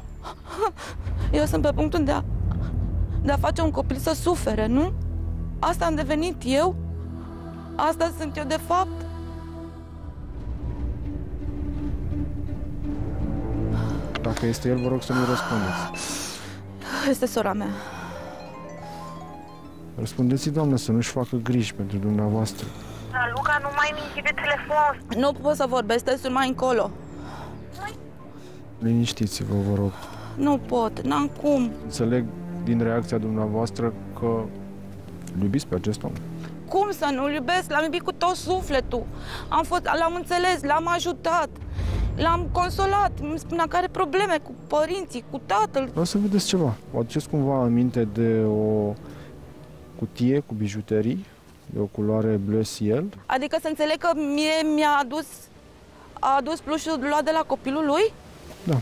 Eu sunt pe punctul de a, de a face un copil să sufere, nu? Asta am devenit eu? Asta sunt eu de fapt? Dacă este el, vă rog să nu răspundeți. Este sora mea. Răspundeți doamnă, să nu-și facă griji pentru dumneavoastră. Luca, nu mai minți de telefon. Nu pot să vorbesc, te sun mai încolo. Liniștiți-vă, vă rog. Nu pot, n-am cum. Înțeleg din reacția dumneavoastră că îl iubiți pe acest om. Cum să nu-l iubesc? L-am iubit cu tot sufletul. Am fost, l-am înțeles, l-am ajutat, l-am consolat. Îmi spunea că are probleme cu părinții, cu tatăl. Vreau să vedeți ceva. Vă aduceți cumva aminte de o cutie cu bijuterii de o culoare bleu ciel? Adică să înțeleg că mie mi-a adus, a adus plușul luat de la copilul lui? Da.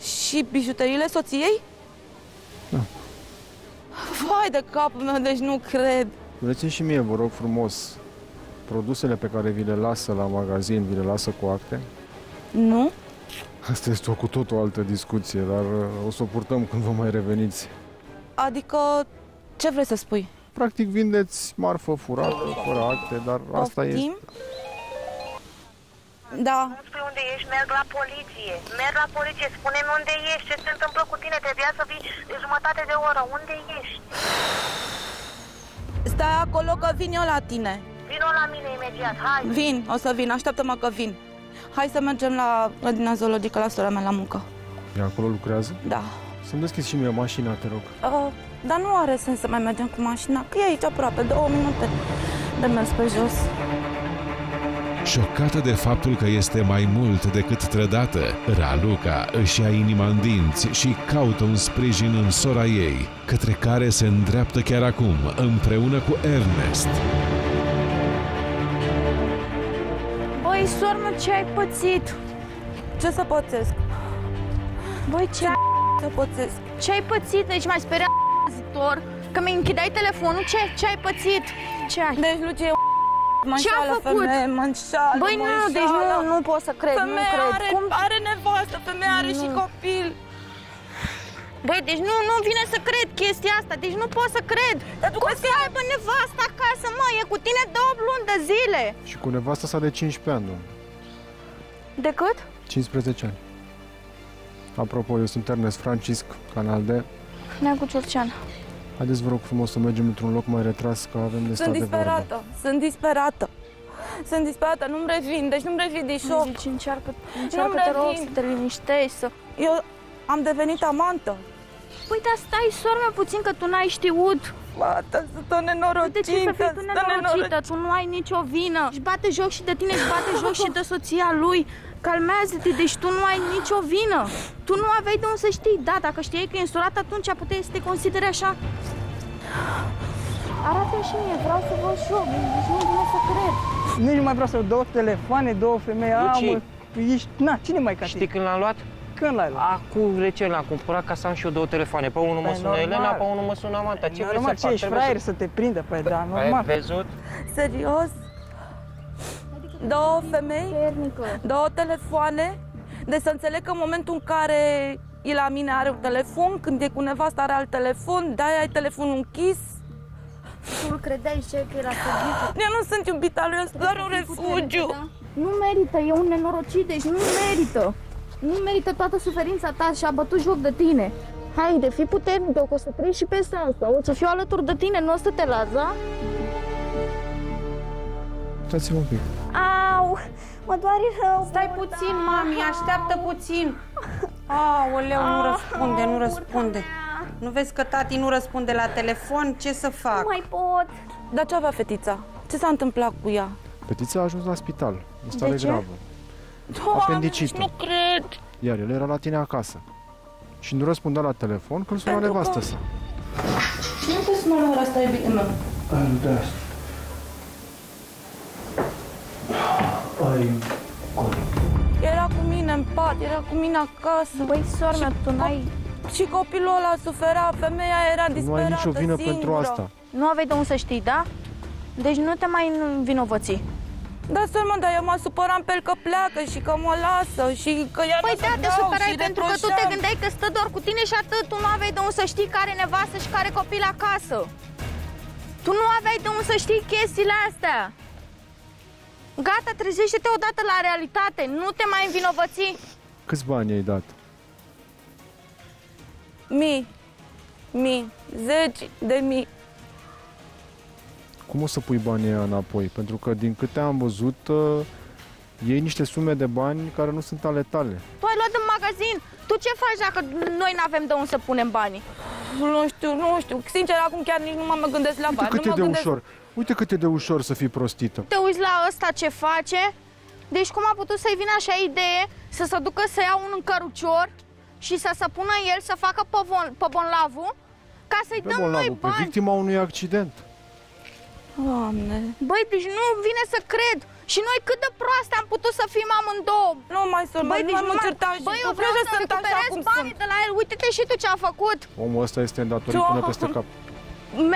Și bijuteriile soției? Da. Vai de capul meu, deci nu cred. Vreți și mie, vă rog frumos, produsele pe care vi le lasă la magazin, vi le lasă cu acte? Nu? Asta este o cu totul altă discuție, dar uh, o să o purtăm când vă mai reveniți. Adică, ce vrei să spui? Practic vindeți marfă furată, fără acte, dar asta e. Poftim? Da. Nu spui unde ești, merg la poliție. Merg la poliție, spune-mi unde ești, ce se întâmplă cu tine, trebuia să vii de jumătate de oră, unde ești? Stai acolo că vin eu la tine. Vino la mine imediat, hai! Vin, o să vin, așteaptă-mă că vin. Hai să mergem la grădina zoologică la sora mea la muncă. E acolo lucrează? Da. Să-mi deschizi și mie mașina, te rog. Uh, dar nu are sens să mai mergem cu mașina, că e aici aproape, două minute de mers pe jos. Șocată de faptul că este mai mult decât trădată, Raluca își ia inima în dinți și caută un sprijin în sora ei, către care se îndreaptă chiar acum, împreună cu Ernest. Băi, sormă, ce ai pățit? Ce să pățesc? Băi, ce, să pățesc? Ce ai pățit? Deci m-ai speriat zitor că mi închideai telefonul. Ce? Ce ai pățit? Ce ai? Deci, Lucie, mă Ce a înșală, făcut? Femeie, mă înșală, Băi, mă nu, deci înșală. nu, nu pot să cred, Femeia nu cred. are, Cum? are nevastă, femeia are și Nu. copil. Băi, deci nu, nu vine să cred chestia asta, deci nu pot să cred. Dar tu Cum să aibă nevasta acasă, mă? E cu tine două luni de zile. Și cu nevasta sa de 15 ani, domnule. De cât? 15 ani. Apropo, eu sunt Ernest Francisc, Canal D. Neagu Ciorcean. Haideți, vă rog frumos, să mergem într-un loc mai retras, că avem de stat Sunt de vorbă. disperată, sunt disperată. Sunt disperată, nu-mi revin, deci nu-mi revin din șoc. Deci încearcă, Nu-mi încearcă te rog, revin. să te liniștești, să... Eu am devenit amantă. Păi, dar stai, sormă, puțin, că tu n-ai știut. Bata, sunt o nenorocită, De ce să fii tu sunt o nenorocită? Tu nu ai nicio vină. Își bate joc și de tine, își bate joc și de soția lui. Calmează-te, deci tu nu ai nicio vină. Tu nu aveai de unde să știi. Da, dacă știai că e însurat, atunci puteai să te consideri așa. Arată și mie, vreau să văd și eu. Deci nu vine să cred. Nici nu mai vreau să două telefoane, două femei. Luci. Am, ești, na, cine mai ca Știi tine? când l-am luat? Când l-ai luat? Acum recent l-am cumpărat ca să am și eu două telefoane. Pe unul mă Păi sună normal. Elena, pe unul mă sună Amanta. Ce vrei normal, să ce fac? ești Trebuie fraier să- să te prindă? Păi da, Ai normal. văzut? Serios? Două femei, două telefoane. Deci să înțeleg că în momentul în care e la mine are un telefon, când e cu nevasta are alt telefon, de-aia ai telefonul închis. Tu îl credeai ce că era serviciu. Eu nu sunt iubita lui, eu sunt doar un refugiu. Nu merită, e un nenorocit, deci nu merită. Nu merită toată suferința ta și a bătut joc de tine. Haide, fii puternic, că o să treci și peste asta. O să fiu alături de tine, nu o să te las, da? Uitați-vă un pic. mă doare rău. Stai puțin, mami, așteaptă puțin. Aoleu, nu răspunde, nu răspunde. Nu vezi că tati nu răspunde la telefon? Ce să fac? Nu mai pot. Dar ce avea fetița? Ce s-a întâmplat cu ea? Fetița a ajuns la spital, în stare De ce? gravă. Doamne, Apendicită. nu cred. Iar el era la tine acasă. Și nu răspundea la telefon că îl suna Pentru că- nevastă sa. Cine a pus mă la ora asta, iubitul meu? Era cu mine în pat, era cu mine acasă. Băi, sora mea, tu n-ai... Și copilul ăla suferea, femeia era Nu disperată, ai nicio vină singură. pentru asta. Nu aveai de unde să știi, da? Deci nu te mai vinovăți. Da, sor, mă, dar eu mă supăram pe el că pleacă și că mă lasă și că ea Păi nu da, se te dau supărai și pentru că tu te reproșeam. gândeai că stă doar cu tine și atât. Tu nu aveai de unde să știi care nevastă și care copil acasă. Tu nu aveai de unde să știi chestiile astea. Gata, trezește-te odată la realitate. Nu te mai învinovăți. Câți bani ai dat? Mii, mii, zeci de mii. Cum o să pui banii ăia înapoi? Pentru că din câte am văzut, uh, iei niște sume de bani care nu sunt ale tale. Tu ai luat în magazin. Tu ce faci dacă noi nu avem de unde să punem banii? Nu știu, nu știu. Sincer, acum chiar nici nu mă gândesc la Uite bani. cât nu e mă de gândesc... ușor. Uite cât e de ușor să fii prostită. Te uiți la ăsta ce face? Deci cum a putut să-i vină așa idee să se ducă să ia un încărucior și să se pună el să facă povon, povonlavul ca să-i Pe dăm noi bolnavul, pe bani? victima unui accident. Doamne. Băi, deci nu vine să cred. Și noi cât de proaste am putut să fim amândouă. Nu mai sor, Băi, nu deci mai mă nu mai- certa și Băi, nu eu vreau vreau să sunt așa recuperez cum banii sunt. de la el. Uite-te și tu ce a făcut. Omul ăsta este îndatorit Ce- până peste cap.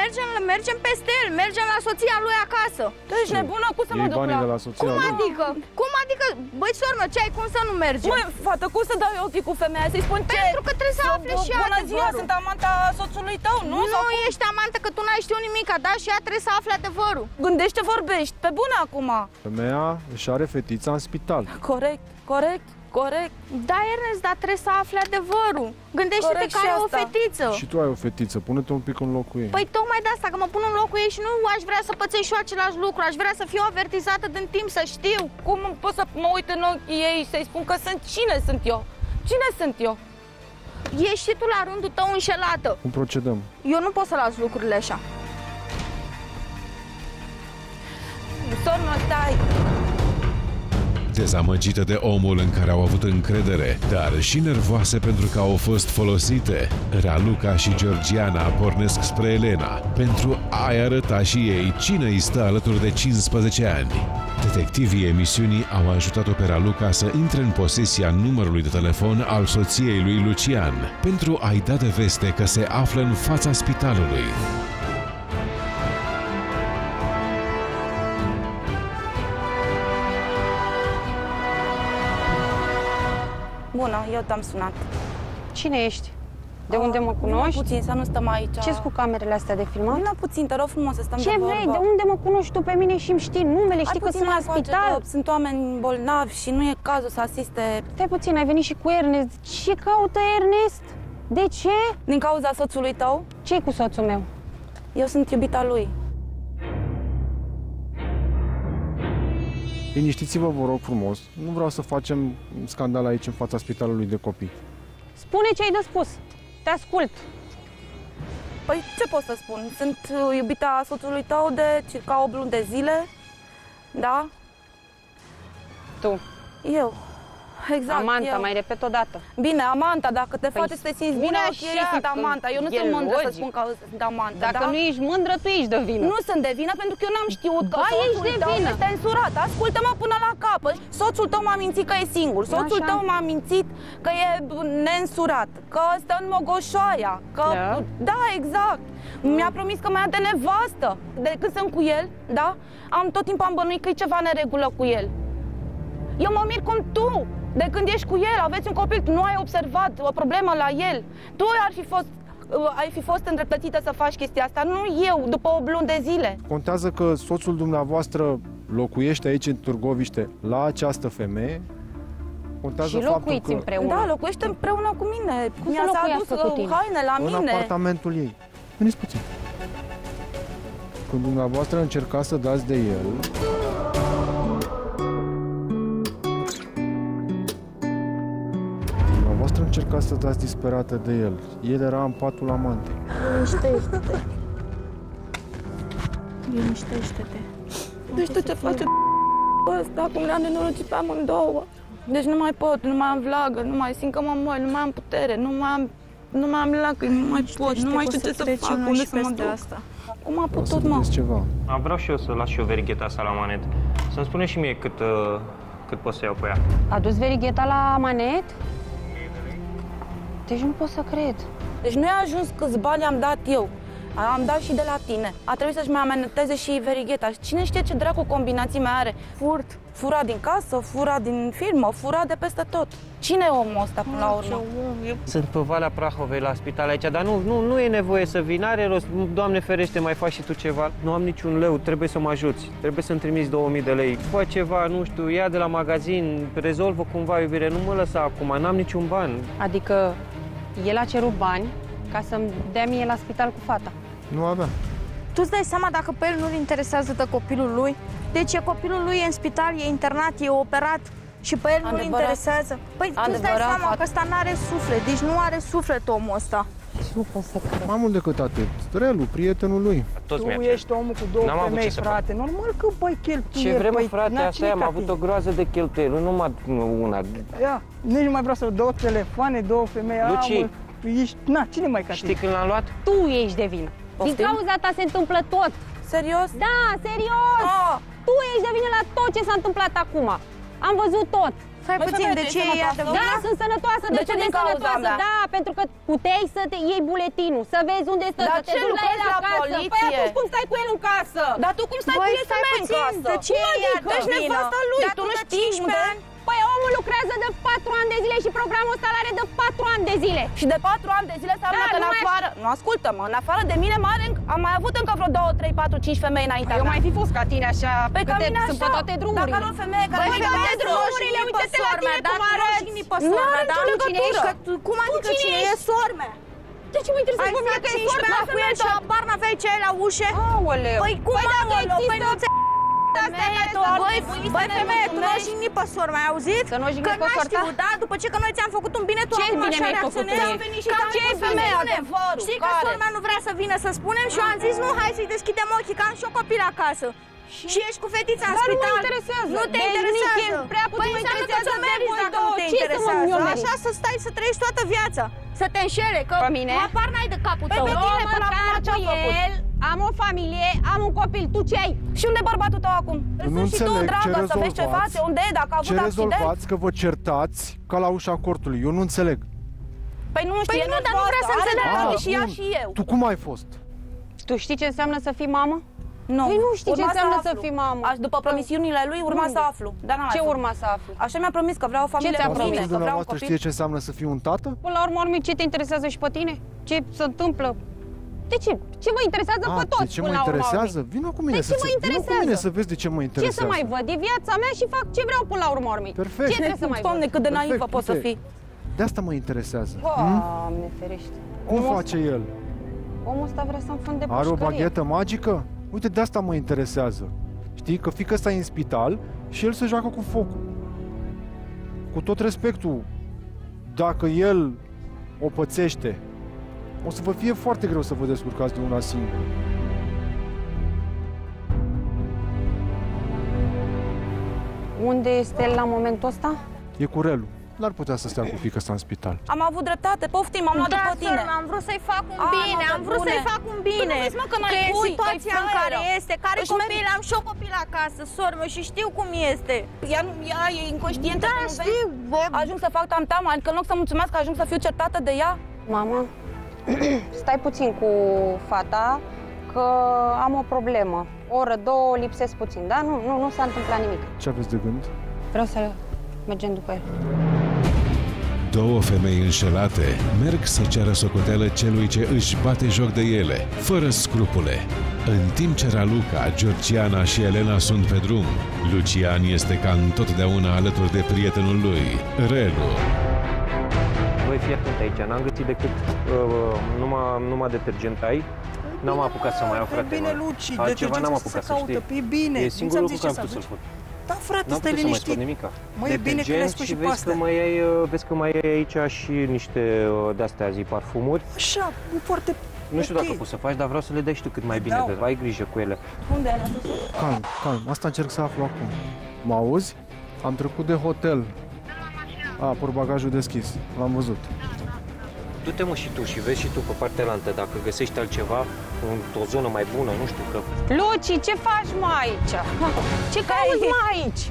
Mergem, mergem peste el, mergem la soția lui acasă. Tu ești nebună? Cum să mă Iei duc banii la... de la soția Cum lui? adică? Cum adică? Băi, sormă, ce ai? Cum să nu mergem? Măi, fată, cum să dau eu ochii cu femeia? Să-i spun ce? Pentru că trebuie să afle și ea Bună ziua, adevărul. sunt amanta soțului tău, nu? Nu, Sau nu cum? ești amantă că tu n-ai știut nimic, da? Și ea trebuie să afle adevărul. Gândește, vorbești. Pe bună acum. Femeia își are fetița în spital. Corect, corect, corect. Da, Ernest, dar trebuie să afle adevărul. Gândește-te Corect că și ai o asta. fetiță. Și tu ai o fetiță, pune-te un pic în locul ei. Păi tocmai de asta, că mă pun în locul ei și nu aș vrea să pățesc și eu același lucru. Aș vrea să fiu avertizată din timp, să știu. Cum pot să mă uit în ochii ei și să-i spun că sunt cine sunt eu? Cine sunt eu? Ești și tu la rândul tău înșelată. Cum procedăm? Eu nu pot să las lucrurile așa. Sormă, stai. Dezamăgită de omul în care au avut încredere, dar și nervoase pentru că au fost folosite, Raluca și Georgiana pornesc spre Elena pentru a-i arăta și ei cine îi stă alături de 15 ani. Detectivii emisiunii au ajutat-o pe Raluca să intre în posesia numărului de telefon al soției lui Lucian pentru a-i da de veste că se află în fața spitalului. Eu te-am sunat. Cine ești? De unde mă Vină cunoști? puțin, să nu stăm aici. ce cu camerele astea de filmat? Vină puțin, te rog frumos să stăm Ce de vrei? vorbă. De unde mă cunoști tu pe mine și îmi știi numele? Hai Știi că puțin sunt la mai încoace, spital? că Sunt oameni bolnavi și nu e cazul să asiste Stai puțin, ai venit și cu Ernest. Ce caută Ernest? De ce? din cauza soțului tău. ce cu soțul meu? Eu sunt iubita lui. Liniștiți-vă, vă rog frumos. Nu vreau să facem scandal aici în fața spitalului de copii. Spune ce ai de spus. Te ascult. Păi ce pot să spun? Sunt uh, iubita soțului tău de circa 8 luni de zile. Da? Tu, Eu. Exact, Amanta, eu. mai repet o dată. Bine, Amanta, dacă te Păi face să te simți spune bine, ok, așa, sunt că Amanta. Eu nu e sunt mândră să logic. spun că sunt Amanta, Dacă da? nu ești mândră, tu ești de vină. Nu sunt de vină pentru că eu n-am știut că Ba, soțul ești de tău vină. este însurat. Ascultă-mă până la capăt. Soțul tău m-a mințit că e singur. Soțul Așa. tău m-a mințit că e neînsurat, că stă în Mogoșoaia, că... Da? da exact. Mi-a promis că mai ia de nevastă. De când sunt cu el, da? Am tot timpul am bănuit că e ceva neregulă cu el. Eu mă mir cum tu. De când ești cu el, aveți un copil, nu ai observat o problemă la el. Tu ar fi fost ai fi fost îndreptățită să faci chestia asta, nu eu, după o luni de zile. Contează că soțul dumneavoastră locuiește aici în Târgoviște la această femeie. Contează Și faptul locuiți că împreună. Da, locuiește împreună cu mine. Cum Mi-a să s-a locuiască adus cu tine? haine la în mine. apartamentul ei. Veniți puțin. Când dumneavoastră încercați să dați de el, Dumneavoastră încercați să dați disperată de el. El era în patul amantei. Liniștește-te. Liniștește-te. Deci tu ce faci ăsta? Acum le-am nenorocit pe amândouă. Deci nu mai pot, nu mai am vlagă, nu mai simt că mă moi, nu mai am putere, nu mai am, nu mai am lacrimi, nu mai pot, nu mai știu ce să fac, unde să mă duc. asta. Cum a O putut, să mă? vedeți ceva. Am vreau și eu să las și eu verigheta asta la manet. Să-mi spune și mie cât, uh, cât pot să iau pe ea. A dus verigheta la manet? Deci nu pot să cred. Deci nu i-a ajuns câți bani am dat eu. Am dat și de la tine. A trebuit să-și mai ameneteze și verigheta. Cine știe ce dracu combinații mai are? Furt. Fura din casă, fura din firmă, fura de peste tot. Cine e omul ăsta până la urmă? Sunt pe Valea Prahovei la spital aici, dar nu, nu, nu e nevoie să vin, are rost. Doamne ferește, mai faci și tu ceva. Nu am niciun leu, trebuie să mă ajuți. Trebuie să-mi trimiți 2000 de lei. Fă ceva, nu știu, ia de la magazin, rezolvă cumva iubire, nu mă lăsa acum, n-am niciun ban. Adică el a cerut bani ca să-mi dea mie la spital cu fata. Nu avea. Tu îți dai seama dacă pe el nu-l interesează de copilul lui? Deci e copilul lui e în spital, e internat, e operat și pe el nu-l Adevărat. interesează? Păi tu îți dai Adevărat, seama fată. că ăsta n-are suflet, deci nu are suflet omul ăsta. Nu pot să cred. Mai mult decât atât. Relu, prietenul lui. Toți Tu mi-a cerut. ești omul cu două N-am avut femei, ce să fac. frate. Normal că băi cheltuieli. Ce vrem, păi, frate, na, asta cine e, am ca avut tine? o groază de cheltuieli, nu numai una. Ia, nici nu mai vreau să două telefoane, două femei. Luci. Amă, ești, na, cine mai ca Știi tine? când l-am luat? Tu ești de vină. Din Poftim? cauza ta se întâmplă tot. Serios? Da, serios! Ah. Tu ești de vină la tot ce s-a întâmplat acum. Am văzut tot. Stai Măi, puțin, femeie, de tu ce ești e sănătoasă? adevărat? Da, sunt sănătoasă. De ce ce din de cauza sănătoasă? mea? Da, pentru că puteai să te iei buletinul, să vezi unde stă, Dar să te ce, duci la el lucrezi la acasă. Păi poliție? atunci cum stai cu el în casă? Dar tu cum stai Băi, cu el stai femeie în puțin, casă? de ce Cum e adică? de Ești vină? nevasta lui, Dar tu tu nu de știi 15 unde? ani? Păi omul lucrează de 4 ani de zile și programul ăsta are de 4 ani de zile. Și de patru ani de zile înseamnă Da, că în nu mai- afară... Nu, ascultă-mă, în afară de mine mare, am mai avut încă vreo 2, 3, 4, 5 femei înaintea Eu mea. mai fi fost ca tine așa, Pe ca câte mine sunt așa. pe toate drumurile. Dacă nu o femeie care Băi, merge pe la toate drum, drumurile, și uite-te pe la sormea, tine dar cum tu nu arăți. jigni pe Nu sormea, are dar nicio nu cine legătură. ești, că tu, cum adică cine cine e ești? sormea? De ce mă interesează Ai pe mine stat că e 15 sormea ani cu el și abar n-aveai ce ai la ușe? Aoleu. Păi cum Păi dacă aoleu? Păi există- nu ți Femeie, Băi, tu ar trebui să băi, ne femeie, tu nu mulțumești. jigni pe sormea, ai auzit? Să nu o jigni Că pe n-ai sorta? știut, da? După ce că noi ți-am făcut un bine, tu Ce acum bine așa mi-ai făcut reacționezi? mie? Am venit și Ca ți-am ce spus femeie femeie adevărul? Știi că care? sormea nu vrea să vină să spunem și eu am zis, nu, hai să-i deschidem ochii, că am și o copil acasă. Și ești cu fetița în Dar nu mă spital. interesează. Nu te Deci interesează. nici prea puțin păi mă înseamnă că interesează ți-o meriți voi dacă nu două. te Ce să mă interesează. mi-o merit? Așa să stai să trăiești toată viața. Să te înșele, că Pe mine? apar n-ai de capul Păi tău. pe Eu tine, până măcar acum ce-a cu făcut? El, am o familie, am un copil. Tu ce ai? Și unde e bărbatul tău acum? Îl Nu sun și tu, înțeleg ce dragă, să vezi ce rezolvați. face, unde e, dacă a avut Ce accident. rezolvați că vă certați ca la ușa cortului? Eu nu înțeleg. Păi nu știe, nu, dar nu vrea să înțeleagă. înțeleagă. Ah, și ea bun. și eu. Tu cum ai fost? Tu știi ce înseamnă să fii mamă? Nu. Păi nu știi ce Urma înseamnă să aflu. fii mamă. Aș, după promisiunile lui, urma Unde? să aflu. Dar n-am mai Ce făcut. urma să afli? Așa mi-a promis că vreau o familie ți-a cu promis? mine, că vreau un dumneavoastră copil. știe ce înseamnă să fii un tată? Până la urmă, urmă, ce te interesează și pe tine? Ce se întâmplă? De ce? Ce vă interesează pe Ah, toți? de ce până mă la urma interesează? urmei? Vină cu mine De să ce mă ți- vină cu mine interesează? să vezi de ce mă Ce interesează. să mai văd? E viața mea și fac ce vreau până la urmă urmei. Perfect. Ce trebuie să mai Doamne, văd? cât de Perfect, naivă poți să uite. fii. De asta mă interesează. Doamne ferește. Cum Omul face el? Omul ăsta vrea să-mi funde Are o pușcărie. baghetă magică? Uite, de asta mă interesează. Știi, că fică ăsta e în spital și el se joacă cu focul. Cu tot respectul, dacă el o pățește, o să vă fie foarte greu să vă descurcați de una singură. Unde este el la momentul ăsta? E cu relul. N-ar putea să stea cu fică asta în spital. Am avut dreptate, poftim, am luat Da, după tine. sormă, am vrut să-i fac un A, bine, mă, am vrut bune. să-i fac un bine. Tu nu vezi, mă, că n-ai e cui, situația că-i în care fraieră. este, care Își copil, merită. am și o copil acasă, sormă, și știu cum este. Ea, nu, ea e inconștientă, Da, că nu știu, vezi? bă. Ajung să fac tam-tam, adică în loc să mulțumesc că ajung să fiu certată de ea. Mama, stai puțin cu fata, că am o problemă. O oră, două, lipsesc puțin, da? Nu, nu, nu s-a întâmplat nimic. Ce aveți de gând? Vreau să mergem după el. Două femei înșelate merg să ceară socoteală celui ce își bate joc de ele, fără scrupule. În timp ce Raluca, Georgiana și Elena sunt pe drum, Lucian este ca întotdeauna alături de prietenul lui, Relu. Băi, fii atent aici, n-am găsit decât uh, numai, numai detergent ai. Păi n-am apucat să mai iau, păi frate. Bine, Luci, altceva n-am apucat să știi. Păi e bine, singurul lucru care am putut să-l fut. Da, frate, stai liniștit. Nu Mă, e bine că le-ai spus și, și. Că mai ai, uh, vezi că mai ai aici și niște uh, de-astea zi parfumuri. Așa, foarte nu știu okay. dacă poți să faci, dar vreau să le dai și tu cât mai bine, da. ai grijă cu ele. Unde ai Calm, calm, asta încerc să aflu acum. Mă auzi? Am trecut de hotel, a, porbagajul deschis. L-am văzut. Du-te mă și tu și vezi și tu pe partea altă dacă găsești altceva, o zonă mai bună, nu știu că... Luci, ce faci mă aici? Ce cauți mă aici?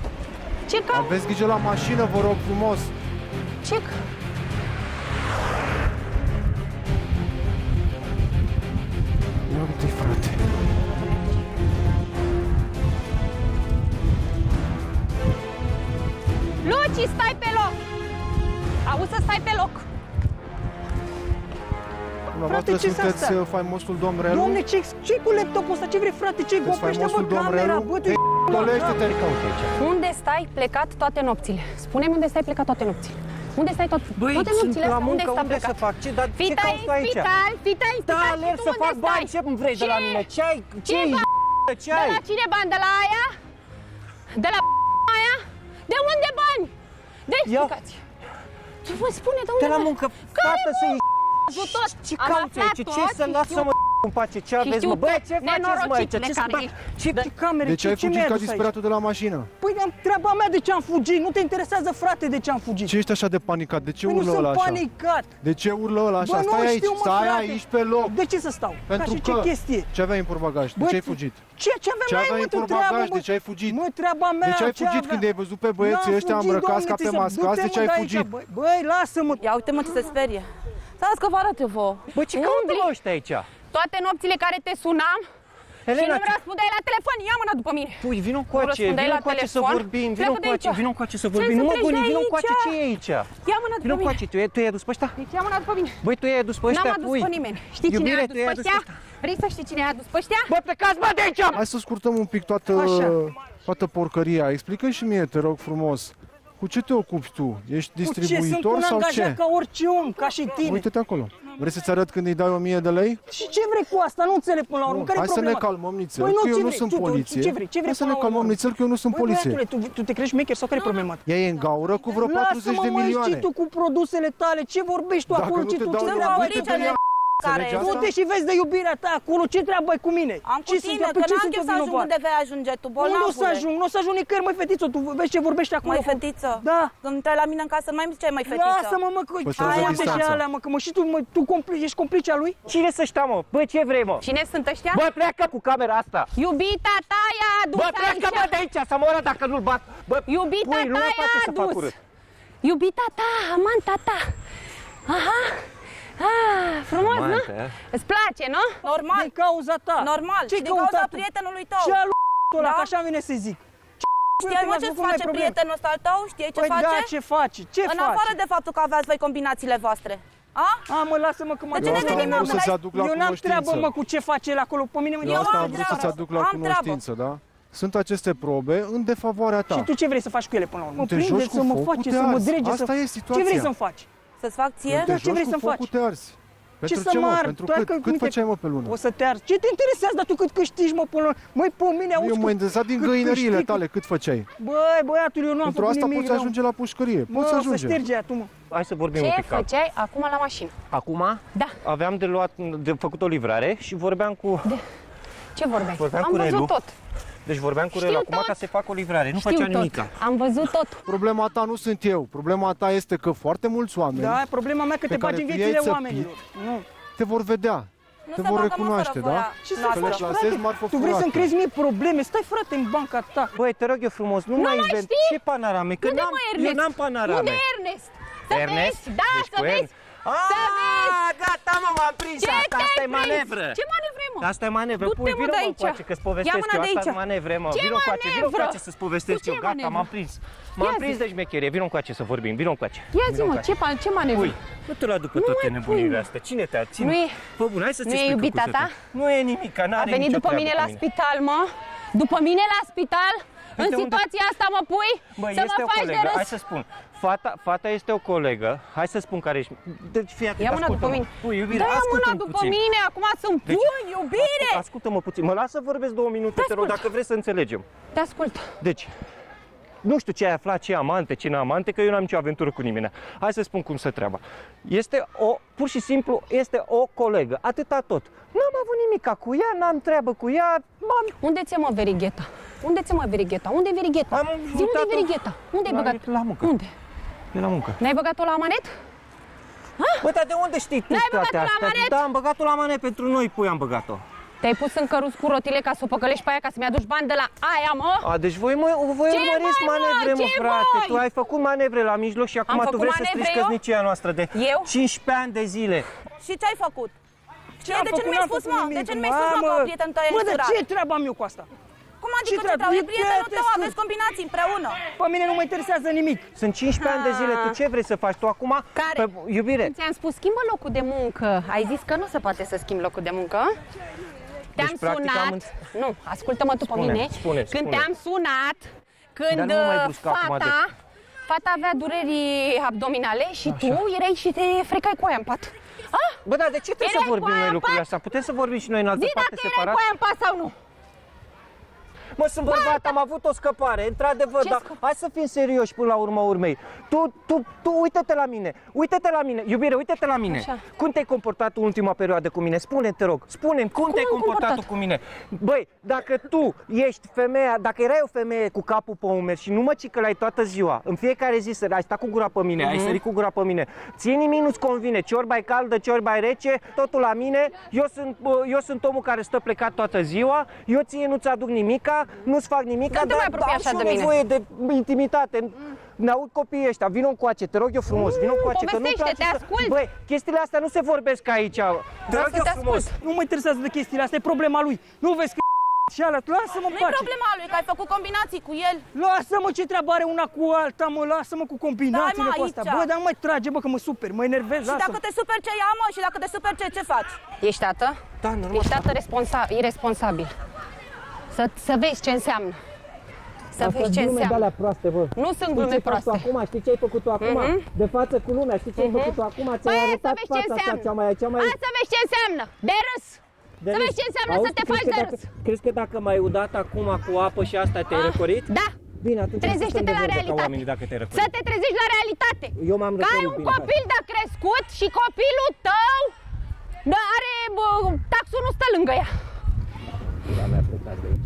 Ce cauți? Aveți grijă la mașină, vă rog frumos. Ce Ia uite frate. Luci, stai pe loc! Au să stai pe loc! Dumneavoastră frate, ce sunteți asta? Uh, faimosul domn Relu? Domne, ce, ce cu laptopul ăsta? Ce vrei, frate? Ce oprește, bă, camera, Relu? bă, păi, te Dolește-te Unde stai plecat toate nopțile? Spune-mi unde stai plecat toate nopțile. Unde stai tot, Băi, toate nopțile astea? Unde stai unde plecat? să fac? Ce, dar fita ce cauți tu aici? Spital, fita în spital, da, alerg să fac bani, ce îmi vrei ce? de la mine? Ce ai? Ce, ce ai? Ce ai? De la cine bani? De la aia? De la aia? De unde bani? Deci, explicați. Ce vă spune, dar? De la muncă, tată să-i Ajutor! Ce cauți ce? Ce să-mi mă cum face? Ce aveți, mă? Băi, ce faceți, mă, aici? Ce, care... ce, ce da. camere? Deci ce, ai fugit ca disperatul de la mașină? Păi am treaba mea de ce am fugit. Nu te interesează, frate, de ce am fugit. Ce ești așa de panicat? De ce păi urlă ăla așa? panicat. De ce urlă ăla așa? Bă, stai aici, știu, mă, stai frate. aici pe loc. De ce să stau? Pentru ca că ce, chestie? ce aveai în porbagaj? De ce ai fugit? Ce, ce aveam ce aveai în porbagaj? De ce ai fugit? Mă, treaba mea. De ce ai fugit când ai văzut pe băieții ăștia îmbrăcați ca pe masca? De ce ai fugit? Băi, lasă-mă. Ia uite-mă ce se sperie. Stați că vă arăt eu vouă. Bă, ce caută ăștia aici? Toate nopțile care te sunam Elena, și nu-mi răspundeai la telefon, ia mâna după mine. Pui, vino cu ace, vino cu ace să vorbim, vino cu ace, vino cu ace să vorbim. Nu mă gândi, vino cu ace, ce e aici? Ia mâna după vino mine. Vino cu ace, tu, e tu i-ai adus pe ăștia? Deci ia mâna după mine. Băi, tu i-ai adus pe ăștia? N-am adus pe nimeni. Știi cine a adus pe ăștia? Vrei să știi cine a adus pe ăștia? Bă, plecați, bă, de aici! Hai să scurtăm un pic toată, toată porcăria. Explică și mie, te rog frumos. Cu ce te ocupi tu? Ești distribuitor sau ce? Cu ce? Sunt un angajat ca orice om, ca și tine. Uite-te acolo. Vrei să-ți arăt când îi dai 1000 de lei? Și ce vrei cu asta? Nu înțeleg până la urmă. Nu, care hai problema? să ne calmăm nițel, păi nu, că eu nu sunt tu, poliție. Ce vrei? Ce vrei hai să ne calmăm nițel, că eu nu sunt păi, poliție. Tu, tu te crești mecher sau care e problema? Ea e în gaură cu vreo 40 de milioane. Lasă-mă, tu cu produsele tale. Ce vorbești tu Dacă acolo? Ce tu ce nu care... Du-te și vezi de iubirea ta acolo, ce treabă ai cu mine? Am ce cu tine, că păi n-am chef să ajung unde vei ajunge tu, bolnavule. Nu o să ajung, nu o să ajung nicăieri, măi fetiță, tu vezi ce vorbești acolo. Mai fetiță? Da. Când intrai la mine în casă, mai mi ziceai, mai fetiță. Lasă-mă, mă, că aia de și alea, mă, că mă, și tu, mă, tu compli, ești complicea lui? Cine să știa, mă? Bă, ce vrei, mă? Cine sunt ăștia? Bă, pleacă cu camera asta. Iubita ta i-a adus Bă, pleacă, bă, de aici, să moră dacă nu-l bat. Bă, Iubita ta i-a adus. Iubita ta, amanta ta. Aha. Ah, frumos, Mante, nu? A? Eh? Îți place, nu? Normal. Din cauza ta. Normal. Ce din cauza ta? prietenului tău. Ce al ăla, da? așa vine să zic. Știi mă ce face prietenul ăsta al tău? Știi ce păi da, face? Da, ce face? Ce În face? afară de faptul că aveați voi combinațiile voastre. A? A, mă, lasă-mă că mă... De ce ne venim acolo? Să la eu n-am treabă, mă, cu ce face el acolo. Pe mine mă... Eu, eu asta am vrut să-ți aduc la am cunoștință, treabă. da? Sunt aceste probe în defavoarea ta. Și tu ce vrei să faci cu ele până la urmă? Mă prinde să mă face, să mă drege, Asta să... e situația. Ce vrei să-mi faci? Să-ți fac ție? Dar ce vrei să-mi faci? Te arzi. Pentru ce, ce să mă arb? Pentru cât, cât minte... făceai, mă, pe lună? O să te arzi. Ce te interesează, dar tu cât câștigi, mă, până la Măi, pe mine, auzi, Eu mă interesat din găinăriile cât tale, cât făceai. Băi, băiatul, eu nu am Pentru făcut asta nimic, poți ajunge la pușcărie, mă, poți ajunge. Mă, să tu, mă. Hai să vorbim ce un pic. Ce făceai acum la mașină? Acum? Da. Aveam de luat, de făcut o livrare și vorbeam cu... De... Ce vorbeai? Vorbeam am cu văzut Nelu. tot. Deci vorbeam cu el acum tot. ca să fac o livrare, nu Știu făcea nimica. Tot. Am văzut tot. Problema ta nu sunt eu, problema ta este că foarte mulți oameni... Da, problema mea că te bagi în viețile oamenilor. Nu. Te vor vedea, nu te vor recunoaște, da? Ce să faci, frate? Tu vrei să-mi crezi mie probleme? Stai, frate, în banca ta. Băi, te rog eu frumos, nu, nu mai invent. Ce panarame? Că nu am eu n-am panarame. Unde Ernest? Să Ernest? vezi, da, deci să vezi Ah, să vezi! Gata, mă, m-am prins! Ce asta, asta e manevră! Ce manevră, mă? Asta e manevră. Pui, vină, mă, coace, că-ți povestesc eu. Asta e manevră, mă. Vină, coace, vină, coace, să-ți povestesc eu. Gata, m-am prins. M-am prins de șmecherie. Vină, coace, să vorbim. Vină, coace. Ia zi-mă, ce, ce manevră? Pui, nu te lua după toate nebunile astea. Cine te-a ținut? Pă bun, hai să-ți Nu e iubita ta? Nu e nimic, n-are A venit după mine la spital, mă. După mine la spital? În situația asta mă pui? Să mă faci de râs? Hai să spun. Fata, fata este o colegă, hai să spun care ești. Deci fii atent, Ia mâna ascultă-mă. după mine. Pui, iubire, Da, ia mâna ascultă-mă după puțin. mine, acum să-mi Deci, pui, iubire! Ascultă-mă puțin, mă las să vorbesc două minute, te rog, ascult. dacă vreți să înțelegem. Te ascult. Deci, nu știu ce ai aflat, ce e amante, ce nu amante, că eu n-am nicio aventură cu nimeni. Hai să spun cum se treaba. Este o, pur și simplu, este o colegă, atâta tot. N-am avut nimic cu ea, n-am treabă cu ea, m-am... Unde ți mă verigheta? Unde ți mă verigheta? Unde e verigheta? Am Zi unde e uitat-o verigheta? Unde ai la- băgat? la muncă. Unde? E la muncă. N-ai băgat-o la amanet? Bă, dar de unde știi tu N-ai toate băgat-o la astea? manet? Da, am băgat-o la manet pentru noi, pui am băgat-o. Te-ai pus în căruț cu rotile ca să o păcălești pe aia ca să-mi aduci bani de la aia, mă? A, deci voi, mă, voi Ce urmăriți voi, mă? manevre, mă, Ce frate. voi? Tu ai făcut manevre la mijloc și acum tu făcut vrei să manevre strici eu? căsnicia noastră de Eu? 15 ani de zile. Și ce ai făcut? Ce, am de ce făcut? nu mi-ai N-am spus, făcut mă? nimic, De ce nu mi-ai spus, mă, mamă. că prietenul tău e Bă, de însurat? ce treaba am eu cu asta? Cum adică ce treabă? treabă? E E prietenul tău, pretextul. aveți combinații împreună. Pe mine nu mă interesează nimic. Sunt 15 ani de zile. Tu ce vrei să faci tu acum? Care? Pe, iubire, Ți-am spus, schimbă locul de muncă. Ai zis că nu se poate să schimbi locul de muncă? Te-am Deci, practic, sunat. am înț- Nu, ascultă-mă tu pe Spune, mine. spune, când spune. te-am sunat, când Dar nu mă mai uh, brusca acum fata, fata avea dureri abdominale și tu erai și te frecai cu aia în pat. Ah? Bă, dar de ce trebuie Erai să vorbim cu aia noi în lucrurile pat? astea? Putem să vorbim și noi în altă Zi parte dacă erai separat? cu aia în pat sau nu. Mă, sunt bărbat, am avut o scăpare, într-adevăr, Ce dar scăp- hai să fim serioși până la urma urmei. Tu, tu, tu, uite-te la mine, uite-te la mine, iubire, uite-te la mine. Așa. Cum te-ai comportat în ultima perioadă cu mine? Spune, te rog, spune cum, te-ai am comportat, comportat? tu cu mine. Băi, dacă tu ești femeia, dacă erai o femeie cu capul pe umeri și nu mă cicălai toată ziua, în fiecare zi să ai stat cu gura pe mine, Mhm. ai sărit cu gura pe mine, ție nimic nu-ți convine, ciorba e caldă, ciorba e rece, totul la mine, eu sunt, bă, eu sunt omul care stă plecat toată ziua, eu ție nu-ți aduc nimica, nu-ți fac nimica, Nu te mai apropia am așa și eu de mine. nevoie de intimitate. Ne aud copiii ăștia, vină încoace, te rog eu frumos, vină încoace, că nu povestește, place te să... ascult. Băi, chestiile astea nu se vorbesc aici. Te Vreau rog să eu te frumos. ascult. Nu mă interesează de chestiile astea, e problema lui. Nu vezi că și alea, lasă-mă în Nu e pace. problema lui, că ai făcut combinații cu el. Lasă-mă ce treabă are una cu alta, mă, lasă-mă cu combinațiile Stai, mă, cu astea. aici. Bă, dar nu mai trage, bă, că mă super, mă enervez, Și lasă dacă te super ce ia, mă, și dacă te super ce, ce faci? Ești tată? Da, normal. Ești tată responsa- irresponsabil. Să, să vezi ce înseamnă. Să vezi ce înseamnă. alea proaste, bă. Nu sunt Știi glume ce faci tu proaste. acum? Știi ce ai făcut tu acum? Mhm. De față cu lumea, știi ce ai făcut tu acum? Ți-ai Păi, hai să arătat vezi ce fața asta înseamnă. cea mai, cea mai... Hai să vezi ce înseamnă. De râs. de să râs. vezi ce înseamnă Auzi, să te crezi faci că de dacă- râs. Crezi că dacă m-ai udat acum cu apă și asta te-ai Ah, răcorit? Da. Bine, atunci Trezește-te stăm de la vorbă ca realitate. oamenii dacă te-ai răcorit. Să te trezești la realitate. Eu m-am Că ai răcorit un bine, copil de crescut și copilul tău da, are bă, taxul nu stă lângă ea. Da, mi-a plecat de aici.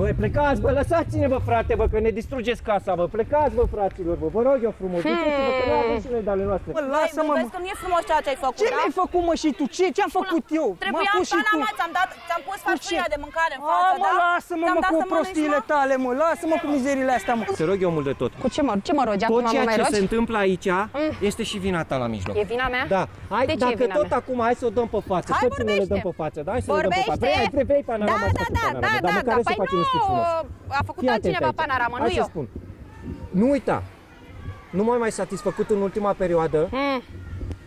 Băi, plecați, bă, lăsați-ne, bă, frate, bă, că ne distrugeți casa, bă, plecați, bă, fraților, bă, vă rog eu frumos, duceți-vă, că nu avem și noi de ale noastre. Mă, lasă-mă, Vezi mă. că nu e frumos ceea ce ai făcut, Ce da? mi-ai făcut, mă, și tu? Ce, ce-am făcut eu? Trebuia M-am în pus și tu. Panama, ți-am dat, ți-am pus farfuria ce? de mâncare în A, față, mă, da? lasă-mă, Ți-am mă, dat cu să mănânci, prostiile mă? tale, mă, lasă-mă cu mizeriile astea, mă. Te rog eu mult de tot. Cu ce mă, ce mă rogi? Tot Acum mă ceea mai ce rogi? se întâmplă aici este și vina ta la mijloc. E vina mea? Da, hai, De ce e dacă vina tot mea? acum, hai să o dăm pe față. Hai, Toți ne le vorbește. dăm pe față, da? Hai să le dăm pe față. Vorbește. Vrei, vrei, vrei panorama, Da, hai să da, facem da, panorama. da, Dar da, măcar da, să păi facem nu, un sfârșit frumos. A făcut Fii altcineva atent aici. panorama, nu Hai să eu. spun. Nu uita, nu m-ai mai satisfăcut în ultima perioadă. Mm.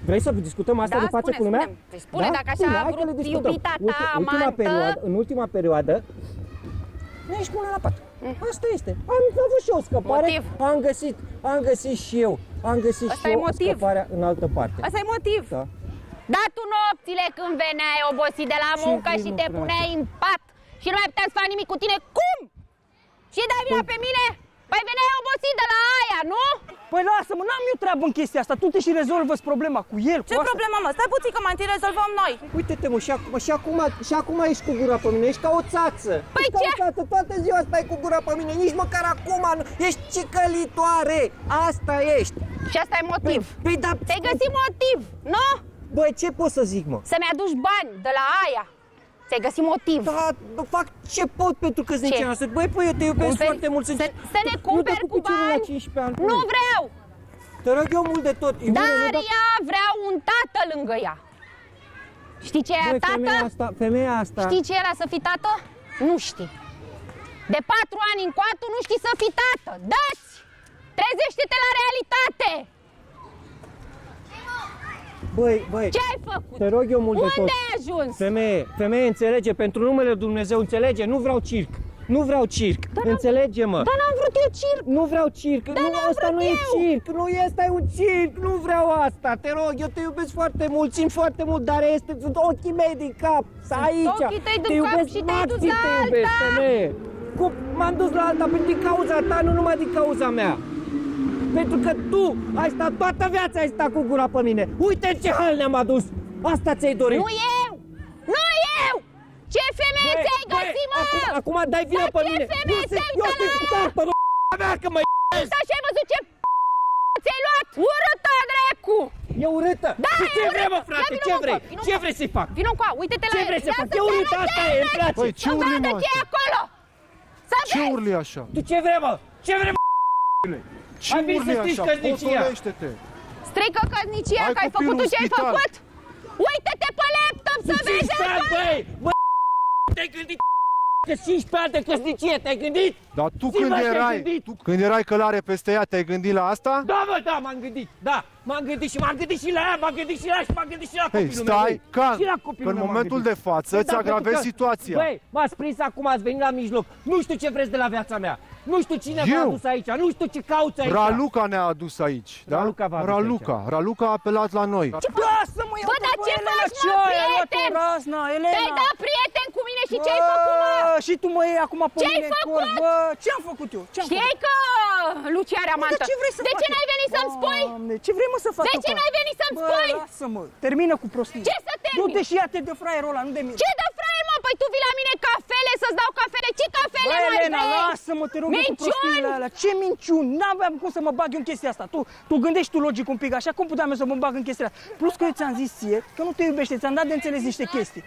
Vrei să discutăm asta Da, de față spune, cu lumea? spune. Păi spune, dacă așa Spune, a hai că vrut le discutăm. iubita ta, Uite, ultima amantă. perioadă, în ultima perioadă, nu ești bună la pat. Asta este. Am avut și eu o scăpare. Motiv. Am găsit, am găsit și eu. Am găsit Asta și e eu motiv. scăparea în altă parte. Asta e motiv. Da. Dar tu nopțile când veneai obosit de la Ce muncă vrei, și mă, te frate? puneai în pat și nu mai puteai să faci nimic cu tine, cum? Și dai vina pe mine? Păi veneai obosit de la aia, nu? Păi lasă-mă, n-am eu treabă în chestia asta. Tu te și rezolvă problema cu el, Ce cu asta. problemă, mă? Stai puțin că mai întâi rezolvăm noi. Uite-te mă, și acum, și, acum, și acum ești cu gura pe mine, ești ca o țață. Păi ești ce? Ca o țață, toată ziua stai cu gura pe mine, nici măcar acum nu. Ești cicălitoare, asta ești. Și asta e motiv. Păi da, Ți-ai găsit motiv, nu? băi, ce pot să zic, mă? Să-mi aduci bani de la aia. Ți-ai găsit motiv. Da, fac ce pot pentru că Ce? noastră. Băi, păi, eu te iubesc Cumperi- foarte mult. Sunt... Să, să ne Eu te cumperi cu cu piciorul la bani? 15 ani. Nu păi. vreau! Te rog eu mult de tot. Iubire, Dar nu da- ea vrea un tată lângă ea. Știi ce e Băi, tată? femeia asta, femeia asta. Știi ce era să fii tată? Nu știi. De patru ani încoace nu știi să fii tată. Dați! Trezește-te la realitate! Băi, băi, Ce ai făcut? te rog eu mult de tot. Unde ai ajuns? Femeie, femeie, înțelege, pentru numele Lui Dumnezeu, înțelege, nu vreau circ. Nu vreau circ. Înțelege-mă. Dar n-am vrut eu circ. Nu vreau circ. nu, n-am asta vrut nu e eu. circ. Nu e, asta e un circ. Nu vreau asta. Te rog, eu te iubesc foarte mult, țin foarte mult, dar este sunt ochii mei din cap. Să aici. ochii tăi din te cap iubesc și te-ai dus maxim la te iubesc, alta. femeie. Cu m-am dus la alta pentru din cauza ta, nu numai din cauza mea. Pentru că tu ai stat toată viața, ai stat cu gura pe mine. Uite în ce hal ne-am adus. Asta ți-ai dorit. Nu eu! Nu eu! Ce femeie Băi, ți-ai băi, găsit, mă? Acum, acum dai vina Dar pe ce mine. femeie Eu se sunt- eu uită sunt la aia? tort pe mea că mă Asta și ai văzut ce ți-ai luat? Urâtă, dracu! E urâtă? Da, Și e ce vrei, mă, urâtă. frate? Ia, Ce vino, vrei? mă, vino, Ce mă. vrei să-i fac? Vino cu uite-te la Ce el. vrei să Ia fac? să E te urât, arăt asta ce e, îmi place. Băi, ce Să urli, vadă mă, ce e asta? acolo! Să Ce vezi! urli așa? Tu ce vrei, mă? Ce vrei, mă? Ce Ai venit să urli strici așa? căsnicia. Potolește-te! Strică căsnicia, Ai că ai copilul făcut tu în ce ai spital. făcut! Uite-te pe laptop să Tu vezi 15 ani, acolo! băi! Bă, te-ai gândit că 15 ani de căsnicie, te-ai gândit? Dar tu Zi, când mă, te-ai erai, gândit? tu când erai călare peste ea, te-ai gândit la asta? Da, mă, da, m-am gândit, da, m-am gândit și m-am gândit și la ea, m-am gândit și la ea și m-am gândit și la Hei, copilul meu. stai, băi. calm, Și la că copilul în meu m-am momentul gândit. de față Băi, îți da, pentru agravezi că- situația. Băi, m-ați prins acum, ați venit la mijloc. Nu știu ce vreți de la viața mea. Nu știu cine v-a Eu? adus aici, nu știu ce cauți aici. Raluca ne-a adus aici, da? Raluca v-a adus Raluca, Raluca a apelat la noi. Lasă-mă, eu Bă, dar ce faci, mă, prieten? razna, Elena? Te-ai dat prieten cu mine și ce-ai făcut, mă? Bă, Și tu mă iei acum pe Ce-ai mine în făcut? corp, Bă, ce-am făcut eu? Ce-am Știai că Lucia are făcut? amantă. Dar ce vrei să De fac ce eu? n-ai venit să-mi spui? Doamne, ce vrei mă să fac De eu ce cu n-ai asta? venit să-mi Bă, spui? lasă-mă, termină cu prostii. Ce să termin? Du-te și ia-te de fraierul ăla, nu de mine. Ce de fraier, mă? Păi tu vii la mine cafele să-ți dau cafele. Ce cafele Bă, mai Elena, vrei? lasă-mă, te rog eu cu Minciuni! prostiile alea. Ce minciuni? N-aveam cum să mă bag eu în chestia asta. Tu, tu gândești tu logic un pic așa, cum puteam eu să mă bag în chestia asta? Plus că eu ți-am zis ție că nu te iubește, ți-am dat de înțeles niște chestii.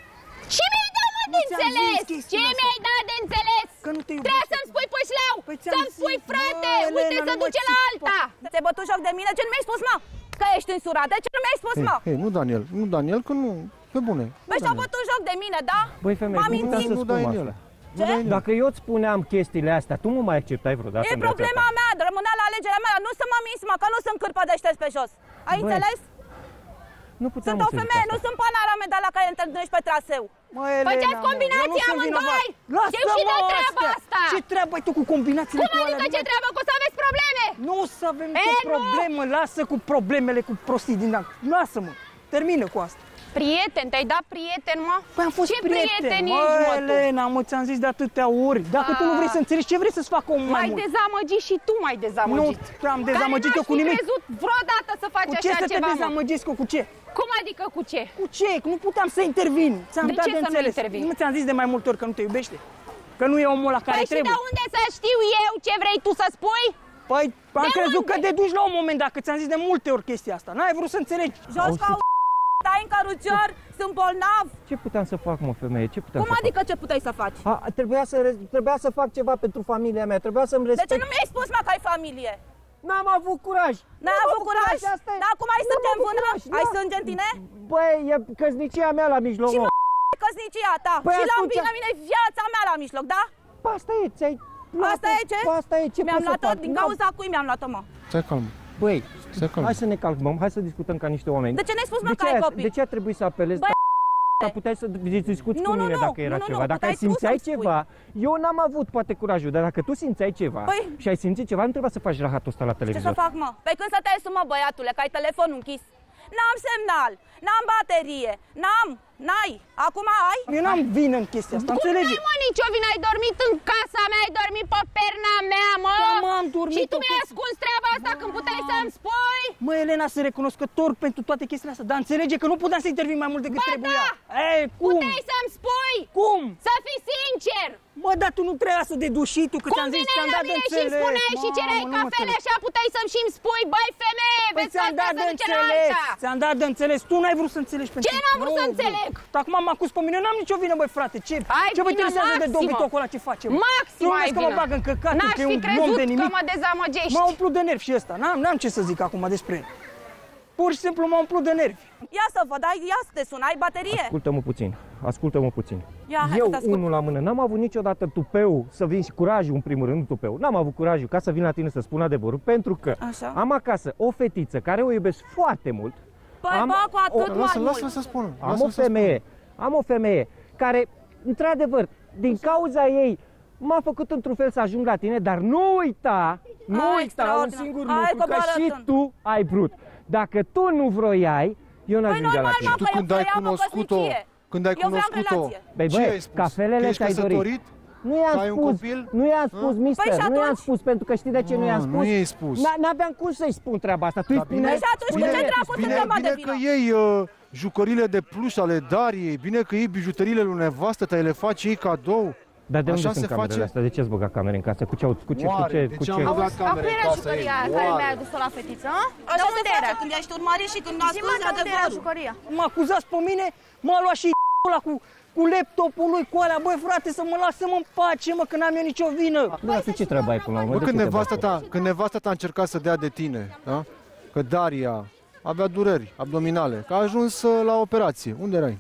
Ce mi-ai dat, mă, de Nu ți-am zis înțeles? chestia Ce asta. mi-ai dat de înțeles? Că nu te iubește. Trebuie să-mi spui pășleau, Păi ți-am să-mi zis, spui frate, bă, uite Elena, să nu mă duce la țipa. alta. Ți-ai bătut joc de mine? Ce nu mi-ai spus, mă? Că ești însurat. De ce nu mi-ai spus, Hei, mă? hei, nu Daniel, nu Daniel, că nu, pe bune. Băi, și-au bătut joc de mine, da? Băi, femeie, M-am nu puteam mințit. să Nu, spun Daniel. asta. Nu, Daniel. Dacă eu îți spuneam chestiile astea, tu mă mai acceptai vreodată E în viața problema ta? mea, rămânea la alegerea mea. Nu să mă minți, mă, că nu sunt cârpă de ștergi pe jos. Ai Băi, înțeles? Nu puteam Sunt o să zic femeie, asta. nu sunt panara mea de la care întâlnești pe traseu. Mă, Faceți Elena, mă, combinații eu nu sunt amândoi! vinovat. Știu și de Lasă-mă treaba astea. asta. Ce treabă ai tu cu combinațiile Cum cu alea? adică ce Nu- treabă? Că o să aveți probleme! Nu o să avem E, nicio nu. problemă, lasă cu problemele, cu prostii din dacă. Lasă-mă, termină cu asta. Prieten, te-ai dat prieten, mă? Păi am fost Ce prieten, prieten mă, ești, mă, tu? Elena, mă, ți-am zis de atâtea ori. Dacă tu nu vrei să înțelegi, ce vrei să-ți facă omul mai M-ai mult? dezamăgit și tu m-ai dezamăgit. Nu am dezamăgit Care eu cu n-aș fi nimic. crezut vreodată să faci Cu ce așa să te ceva, mă. dezamăgesc eu, cu ce? Cum adică cu ce? Cu ce? Nu puteam să intervin. Ți-am De dat ce de să nu înțeles. intervii? Nu ți-am zis de mai multe ori că nu te iubește? Că nu e omul la care Păi și trebuie. de unde să știu eu ce vrei tu să spui? Păi am De crezut unde? că deduci la un moment dat, că ți-am zis de multe ori chestia asta. N-ai vrut să înțelegi. Jos ca o stai în cărucior, sunt bolnav. Ce puteam să fac, mă, femeie? Ce puteam Cum să adică ce puteai să faci? fac? A, trebuia, să, re- trebuia să fac ceva pentru familia mea, trebuia să-mi De ce respect. nu mi-ai spus, mă, că ai familie? N-am avut curaj. N-ai avut curaj? asta e. Dar acum ai N-am sânge în avut vână? curaj, Ai da. sânge în tine? Băi, e căsnicia mea la mijloc, Și mă. mă, căsnicia ta. Păi și la atunci- mine, la mine e viața mea la mijloc, da? Păi Asta e, ți-ai... Asta e ce? Asta e, ce Mi-am pot să luat-o, fac? din N-am- cauza cui mi-am luat-o, mă? Stai calm. Băi, Stai calm. hai să ne calmăm, hai să discutăm ca niște oameni. De ce n-ai spus, mă, de că ce ai a- copii? De ce a trebuit să apelezi? Băi, Dar puteai să discuți Nu, cu nu, mine nu, dacă era nu, nu, ceva. nu, dacă puteai tu simțeai să-mi spui. ceva, eu n-am avut poate curajul, dar dacă tu simțeai ceva Păi- și ai simțit ceva, nu trebuia să faci rahatul ăsta la Ce televizor. să fac, mă? Pe când să te sumă, băiatule, că ai telefonul închis? N-am semnal, n-am baterie, n-am, n-ai. Acum ai? Eu n-am vină în chestia asta, Cum înțelegi? n-ai, mă, nicio vină? Ai dormit în casa mea, ai dormit pe perna mea, mă! Da, mă, am dormit Și tu pe mi-ai per- ascuns treaba asta când puteai să-mi spui? Mă, Elena, sunt recunoscător pentru toate chestiile astea, dar înțelege că nu puteam să intervin mai mult decât Ba trebuia. da! Ei, cum? Puteai să-mi spui? Cum? Să fii sincer! Mă, dar tu nu trebuia să deduci și tu, că Cum ți-am zis, veneai ți-am la dat de mine și înțeles. îmi spuneai și Mamă, cereai nu mă cafele, înțeleg. așa puteai să-mi și îmi spui, băi femeie, Păi vezi că ți-am asta dat se de duce la înțeles, alta! ți-am dat de înțeles. Tu n-ai vrut să înțelegi pentru Ce n-am vrut să Nu, înțeleg? Dar acum m-am acuz pe mine, eu n-am nicio vină, băi, frate. Ce, Ai ce vă vină interesează de maximă. dobitocul ăla ce face? mă? Maxim Nu ai vezi că mă vină. bag în căcat, N-aș că e fi un om crezut de că nimic. mă dezamăgești. M-a umplut de nervi și ăsta, n-am, n-am ce să zic acum despre el. Pur și simplu m-a umplut de nervi. Ia să văd, ai, ia să te sun, ai baterie? Ascultă-mă puțin, ascultă-mă puțin. Ia, hai eu, să te ascult. unul la mână, n-am avut niciodată tupeu să vin și curajul, în primul rând, nu tupeu. N-am avut curajul ca să vin la tine să spun adevărul, pentru că Așa. am acasă o fetiță care o iubesc foarte mult. Păi, am bă, cu atât o- mai Lasă, mult. lasă să spună. Am lasă o să femeie, am o femeie care, într-adevăr, din cauza ei, m-a făcut într-un fel să ajung la tine, dar nu uita, nu Ai, uita un extraordinar. singur Ai, lucru, că coboară și tând. tu ai vrut. Dacă tu nu vroiai, eu n-ajungeam păi normal, la tine. Tu când ai cunoscut-o, când ai cunoscut-o, băi, băi, cafelele ți-ai dorit? Nu i-am spus, nu i-am spus, a? mister, nu i-am spus, pentru că știi de ce nu i-am spus? Nu i-ai spus. N-aveam cum să-i spun treaba asta, tu îi spune... Păi și atunci, bine, ce dracu bine, bine, bine că ei uh, jucările de plus ale Dariei, bine că ei bijuteriile lui nevastă, te le face ei cadou. Dar de Așa sunt camerele face... astea? De ce ați băgat camere în casă? Cu ce au cu ce, cu ce, cu ce? Am băgat camere în casă? Acolo era jucăria care mi-a adus-o la fetiță? Așa de unde se era? face când ești urmărit și când asculti adevărul. Mă acuzați pe mine, m-a luat și ăla cu cu laptopul lui, cu alea, băi frate, să mă lasă mă în pace, mă, că n-am eu nicio vină. Bă, dar ce treabă ai până la urmă? Când nevasta, ta, când nevasta ta a încercat să dea de tine, da? Că Daria avea dureri abdominale, că a ajuns uh, la operație. Unde erai?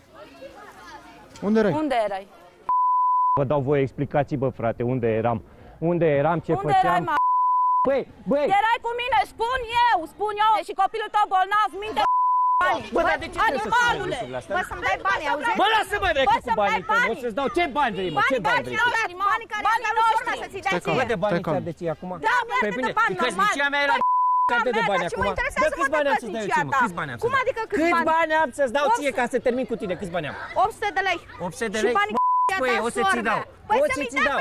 Unde erai? Unde erai? Vă dau voie explicații, bă, frate, unde eram. Unde eram, ce unde făceam. Erai, băi, băi! Erai cu mine, spun eu, spun eu și copilul tău bolnav, minte bani. Bă, dar de ce animalule? Bă, să-mi dai bani, auzi? Bă, lasă-mă, vrei cu banii tăi, o să-ți dau. Ce bani vrei, mă? Ce bani vrei? Banii care banii noștri. Să ți dai ție. de bani ți-ar de ție acum? Da, bă, păi de bani, normal. Căsnicia mea era carte de bani acum. Bă, câți da. adică bani am să-ți dau ție, mă? Câți bani am să-ți dau? Cum adică câți bani? Câți bani am să-ți dau ție ca să termin cu tine? Câți bani am? 800 de lei. 800 de lei? Păi, o să ți dau. Păi o să ți dau.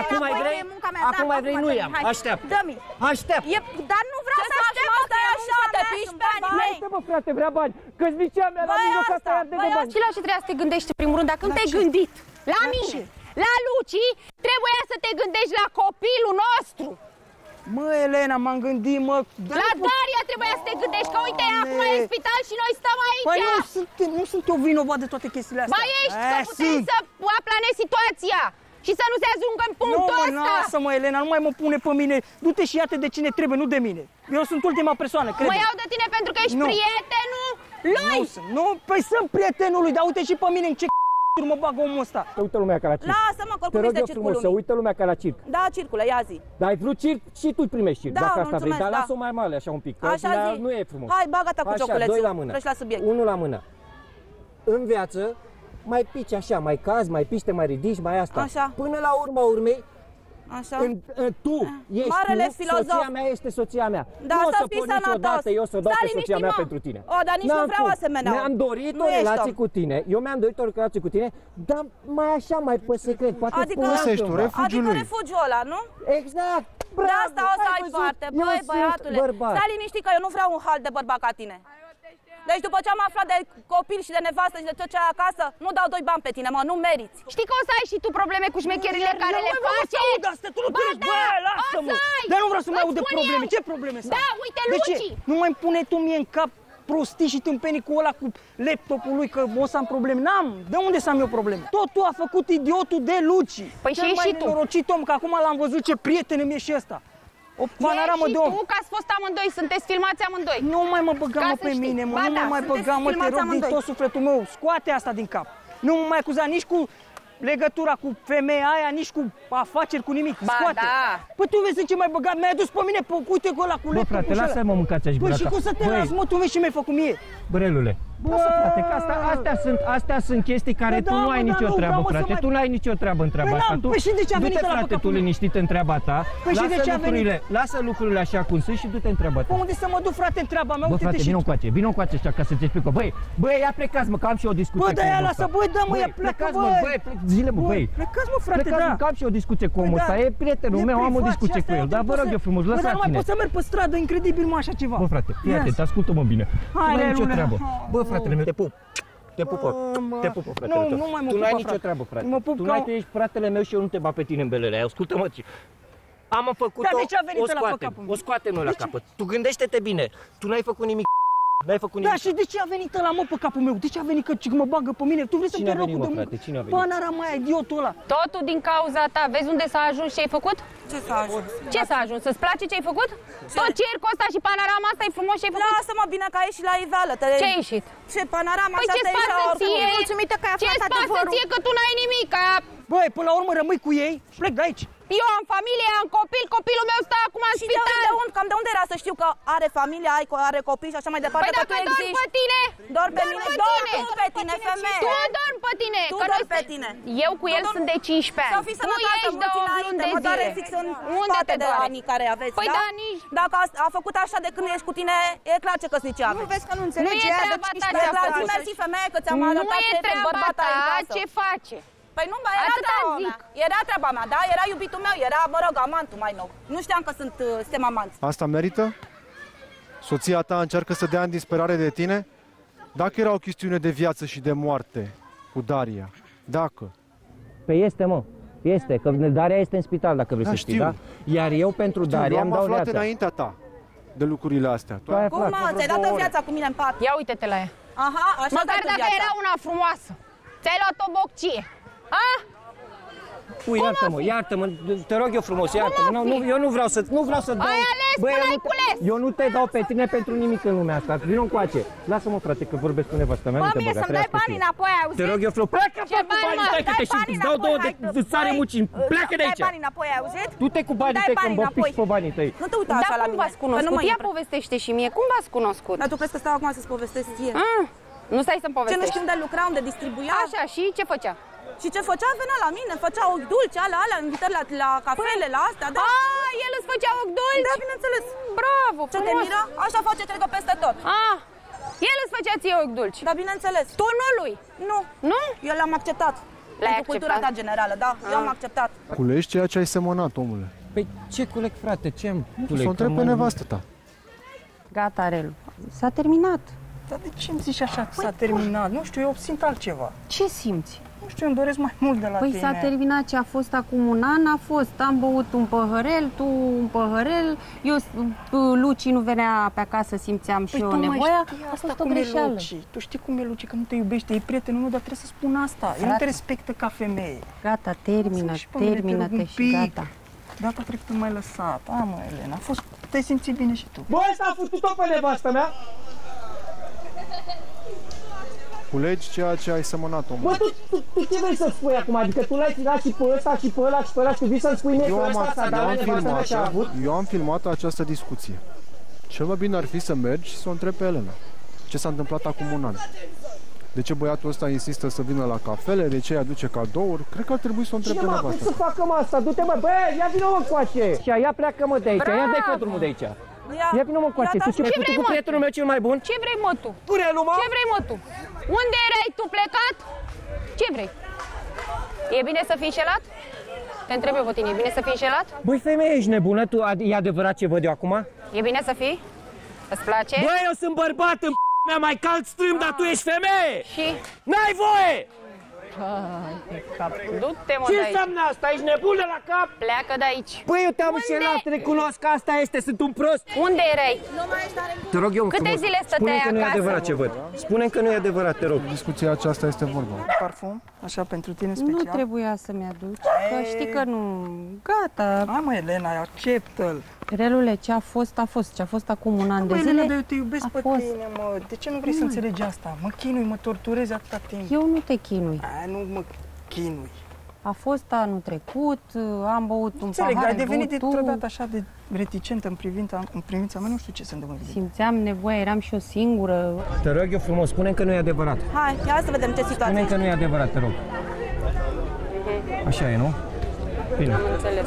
Acum mai vrei? Acum da, mai vrei? Nu i-am. Așteaptă. Dă-mi. Așteaptă. Dar nu vreau să aștept. Ce faci, așa, te piși pe bani? Hai, mă, frate, vrea bani. Că-ți ziceam, era mijloc asta de bani. Și la ce trebuia să te gândești, în primul rând, dacă nu te-ai gândit? La mine, la Luci, trebuia să te gândești la copilul nostru. Mă, Elena, m-am gândit, mă... La Daria trebuia să te gândești, că uite, acum e spital și noi stăm aici! Păi nu sunt, nu sunt eu vinovat de toate chestiile astea. Ba ești, e, să eh, putem să aplanezi situația! Și să nu se ajungă în punctul ăsta! Nu, mă, lasă, mă, Elena, nu mai mă pune pe mine. Du-te și iată de cine trebuie, nu de mine. Eu sunt ultima persoană, cred. Mă iau de tine pentru că ești nu. prietenul lui! Nu nu, păi sunt prietenul lui, dar uite și pe mine în ce mă bagă omul ăsta? Să uită lumea ca la circ. Lasă-mă, că oricum este circul să uită lumea ca la circ. Da, circule, ia zi. Da, ai vrut circ și tu primești circ, da, dacă asta vrei. Dar da. lasă-o mai mare așa un pic, așa zi. nu e frumos. Hai, bagă-ta cu ciocolețul. doi la mână. Treci la subiect. Unul la mână. În viață, mai pici așa, mai caz, mai pici, te mai ridici, mai asta. Așa. Până la urma urmei, Așa. În, în, tu ah. ești Marele tu, filozof. soția mea este soția mea. Da, nu o să pot niciodată eu să dau pe soția mea pentru tine. O, dar nici nu vreau asemenea. Mi-am dorit nu o relație cu tine. Eu mi-am dorit o relație cu tine, dar mai așa, mai pe secret. Poate adică, folosești ești. refugiul Adică refugiul ăla, nu? Exact. Bravo, de asta o să ai parte. Băi, băiatule, stai liniștit că eu nu vreau un hal de bărbat ca tine. Deci după ce am aflat de copil și de nevastă și de tot ce ai acasă, nu dau doi bani pe tine, mă, nu meriți. Știi că o să ai și tu probleme cu șmecherile care le faci? Nu da, vreau să tu nu ba, da, bă, lasă-mă! Dar nu vreau să mai aud de probleme. Ce probleme sunt? Da, uite, Luci! Nu mai pune tu mie în cap prostii și tâmpenii cu ăla cu laptopul lui că o să am probleme. N-am, de unde să am eu probleme? Tot tu a făcut idiotul de Luci. Păi Cel și mai și tu. om, că acum l-am văzut ce prieten îmi e și ăsta. O panoramă de om. tu că ați fost amândoi, sunteți filmați amândoi. Nu mai mă băga mă pe știi. mine, mă, ba, nu da, mai băga mă, te rog amândoi. din tot sufletul meu, scoate asta din cap. Nu mă mai acuza nici cu legătura cu femeia aia, nici cu afaceri, cu nimic. Ba, Scoate. da. Păi tu vezi în ce mai băgat, mi-ai adus pe mine, pe, uite cu ăla cu Bă, frate, lasă-mă mâncați aș Păi și cum să te Băi. las, mă, tu vezi ce mi-ai făcut mie? Brelule, Lasă, frate, că asta, astea, sunt, astea sunt chestii care da, tu nu ai da, nicio nu, treabă, frate. Tu nu ai nicio treabă în păi treaba asta. Tu, păi și de ce a venit frate, tu liniștit în treaba ta. Păi lasă, de ce lucrurile, lasă lucrurile așa cum sunt și du-te în treaba ta. unde să mă duc, frate, în treaba mea? Bă, frate, vino încoace, vino încoace așa ca să-ți explic. Băi, băi, ia plecați-mă, că am și o discuție Bă, da, ia lasă, băi, da, mă, ia pleacă, băi. Băi, zile, mă, băi. Plecați-mă, frate, da. Că am și o discuție cu păi omul da. ăsta, e prietenul meu, am o discuție cu el. Dar vă rog eu frumos, păi da, lăsați-ne. Bă, dar nu mai pot să merg pe stradă, incredibil, mă, așa ceva. Bă, frate, fii atent, ascultă-mă bine. Hai, nicio treabă. Bă, fratele meu, te pup. Te pupă, ah, Mama. te pupă, fratele nu, tău. Nu mai mă tu n-ai nicio treabă, frate. Mă pup tu ca... tu ești fratele meu și eu nu te bat pe tine în belele. Ascultă-mă, am făcut-o, da, o, deci o scoatem, o scoatem noi la deci- capăt. Tu gândește-te bine, tu n-ai făcut nimic. N-ai făcut nimic. Da, și de ce a venit ăla, mă, pe capul meu? De ce a venit că, că mă bagă pe mine? Tu vrei să-mi pierzi locul de muncă? Cine a venit? Panara mai idiotul ăla. Totul din cauza ta. Vezi unde s-a ajuns ce ai făcut? Ce s-a ajuns? Ce s-a ajuns? Să-ți place ce ai făcut? Ce? Tot circul ăsta și panorama asta e frumos ce ai făcut? Lasă-mă bine că ai ieșit la iveală. Te... Ce ai ieșit? Ce panorama păi asta e la oricum. Mulțumită că ai aflat adevărul. Ce-ți pasă ție că tu n-ai nimic? Băi, până la urmă rămâi cu ei și plec de aici. Eu am familie, am copil, copilul meu stă acum în și spital. De, de unde, cam de unde era să știu că are familie, ai, are copii și așa mai departe, păi că tu existi. Pe tine, doar pe mine, pe doar tine. tu pe tine, femeie. Tu dormi pe tine. Tu dormi pe tine. Eu cu el sunt de 15 ani. Să fii sănătoasă, mulți ani de mă doare zic sunt unde te de anii care aveți, păi da? da? nici. Dacă a, a făcut așa de când ești cu tine, e clar ce căsnicie aveți. Nu vezi că nu înțelegi, nu e treaba ta ce a făcut. Mersi femeie că ți-am arătat bărbata Nu e treaba ta ce face. Păi nu, bă, era Atâta treaba zic. mea. Era treaba mea, da? Era iubitul meu, era, mă rog, amantul mai nou. Nu știam că sunt, uh, suntem amanți. Asta merită? Soția ta încearcă să dea în disperare de tine? Dacă era o chestiune de viață și de moarte cu Daria, dacă, Păi este, mă. Este, că Daria este în spital, dacă vrei Da, să știi, știu. da? Iar eu pentru știu, Daria eu îmi am dau aflat viața. înaintea ta de lucrurile astea. Tu ai ai Cum, aflat. mă, ți-ai dat în viața cu mine în pat? Ia uite-te la ea. Aha, așa Măcar dat în dacă viața. era una frumoasă. Ți-ai luat o boccie. A? Ui, iartă-mă, iartă-mă, te rog eu frumos, iartă-mă. Nu, nu, eu nu vreau să, nu vreau să dau... Ai ales Băi, până eu ai nu, te, cules. eu nu te dau pe tine pentru nimic în lumea asta. Vino încoace. Lasă-mă, frate, că vorbesc cu nevastă mea. Bă, nu te mie băga, să-mi dai trăiască banii fie. înapoi, ai auzit? Te rog eu frumos. Pleacă, Ce fă, cu bani, banii mă? tăi, că Dai te și banii îți dau două de înapoi, hai, îți sare băi, muci. uh, Pleacă de Dai aici. banii înapoi, ai auzit? Du-te cu banii Dai tăi, că banii îmi înapoi. pici pe banii tăi. Nu te uita Dar așa la cum mine. v-ați că nu cunoscut? mă Ia intră. povestește și mie, cum v-ați cunoscut? Dar tu crezi că stau acum să-ți povestesc ție? Ah, nu stai să-mi Ce nu povestești. știu unde lucra, unde distribuia? Așa, și ce făcea? Și ce făcea? Venea la mine, făcea ochi dulci, alea, alea, invitări la, la cafele, la astea, da? A, el îți făcea ochi dulci? Da, bineînțeles. Bravo, Ce te frumos. miră? Așa face, cred că, peste tot. Ah, el îți făcea ție ochi dulci. Da, bineînțeles. Tu nu lui. Nu. Nu? Eu l-am acceptat. L-ai Pentru cultura acceptat? ta generală, da. Eu am acceptat. culegi ceea ce ai semănat, omule. Păi ce culeg, frate, ce am Să culeg? o întreb Că pe mă- nevastă ta. Gata, Relu. S-a terminat. Dar de ce îmi zici așa că s-a terminat? Nu știu, eu simt altceva. Ce simți? Nu știu, îmi doresc mai mult de la Păi tine. s-a terminat ce a fost acum un an, a fost. Am băut un păhărel, tu un păhărel, eu, Luci nu venea pe acasă, simțeam și Păi eu tu mai nevoia. știi A asta fost o cum e greșeală. Luci. Tu știi cum e Luci, că nu te iubește, e prietenul meu, dar trebuie să spun asta. El nu Frate. te respectă ca femeie. Gata, termină, Lasă-mă și pe mine, te rog, termină-te un și pic. gata. Data trecută m-ai lăsat. A, mă, Elena, a fost... Te-ai simțit bine și tu. Bă, ăsta a făcut-o pe nevastă mea? Culegi ceea ce ai semănat, omule. Bă, tu, tu, tu ce vrei să spui acum? Adică tu l-ai țidat și pe ăsta și pe ăla și pe ăla și tu vii să-mi spui mie Eu că am, ăsta s-a eu dat la am, nevastă mea ce a avut? filmat, eu am filmat această discuție. Cel mai bine ar fi să mergi și să o întrebi pe Elena. Ce s-a întâmplat acum un an? De ce băiatul ăsta insistă să vină la cafele? De ce îi aduce cadouri? Cred că ar trebui să o întrebi Ce pe mă, cum nevastă. să facă mă asta? Du-te mă, bă, ia vină mă încoace! Și ia pleacă mă de aici, ia dai Bravo! drumul de aici. Ia, Ia vină mă încoace, Ia, tu da, ce Ce ai vrei, făcut cu mă? prietenul meu cel mai bun? Ce vrei, mă, tu? Pune-l, mă! Ce vrei, mă, tu? Unde erai tu plecat? Ce vrei? E bine să fii înșelat? Te întreb eu pe tine, e bine să fii înșelat? Băi, femeie, ești nebună? Tu, ad- e adevărat ce văd eu acum? E bine să fii? Îți place? Băi, eu sunt bărbat în mea mai cald strâm, dar tu ești femeie! Și? N-ai voie! Du-te, mă, Ce de aici. înseamnă asta? Ești nebună la cap? Pleacă de aici. Băi, eu te-am Unde? înșelat, recunosc că asta este, sunt un prost. Unde erai? Te rog eu Câte frumos, zile stăteai spune că nu e acasă? adevărat ce văd. spune că nu e adevărat, te rog. Discuția aceasta este vorba. Parfum, așa, pentru tine Nu special. trebuia să-mi aduci, că știi că nu... Gata. Hai mă, Elena, acceptă-l. Relule, ce a fost, a fost. Ce a fost acum un an de Băi, Elena, zile, dar eu te iubesc a pe fost. tine, mă. De ce nu vrei să înțelegi asta? Mă chinui, mă torturezi atâta timp. Eu nu te chinui. A, nu mă chinui. A fost anul trecut, am băut un Înțeleg, dar pahar, ai ai devenit băut dintr-o tu. dată așa de reticentă în privința, în privința mea, nu știu ce să întâmplă. Simțeam nevoie, eram și eu singură. Te rog eu frumos, spune că nu e adevărat. Hai, ia să vedem ce situație Spune că e. nu e adevărat, te rog. Așa e, nu? Bine. Am înțeles.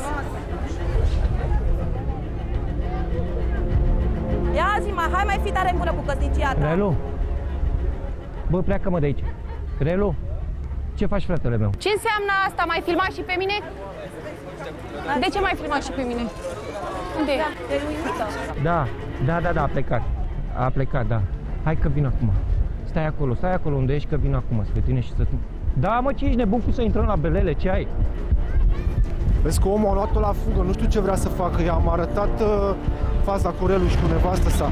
Ia zi mai, hai mai fi tare bună cu căsnicia ta. Relu? Bă, pleacă-mă de aici. Relu? Ce faci, fratele meu? Ce înseamnă asta? Mai filmat și pe mine? De ce mai filmat și pe mine? Unde e? E uimită. Da, da, da, da, a plecat. A plecat, da. Hai că vin acum. Stai acolo, stai acolo unde ești că vin acum spre tine și să... Da, mă, ce ești nebun cu să intrăm la belele, ce ai? Vezi că omul a luat-o la fugă, nu știu ce vrea să facă. I-am arătat uh, faza cu Relu și cu nevastă sa.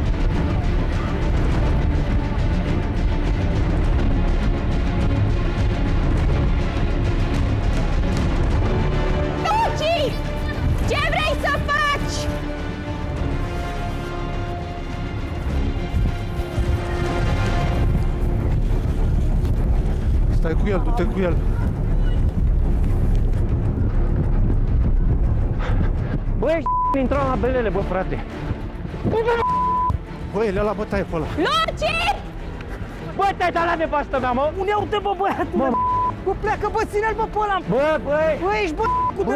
Luci! Ce vrei să faci? Stai cu el, du-te cu el. Bă, ești intrăm la belele, bă, frate. Băi, el la bătaie pe ăla. Luci! Bă, te-ai dat la nevastă mea, mă? Unde uite, bă, băiatul? Bă, Bă, pleacă, bă, ține-l, bă, pe ăla. Bă, băi! Bă, ești, bă, cu de...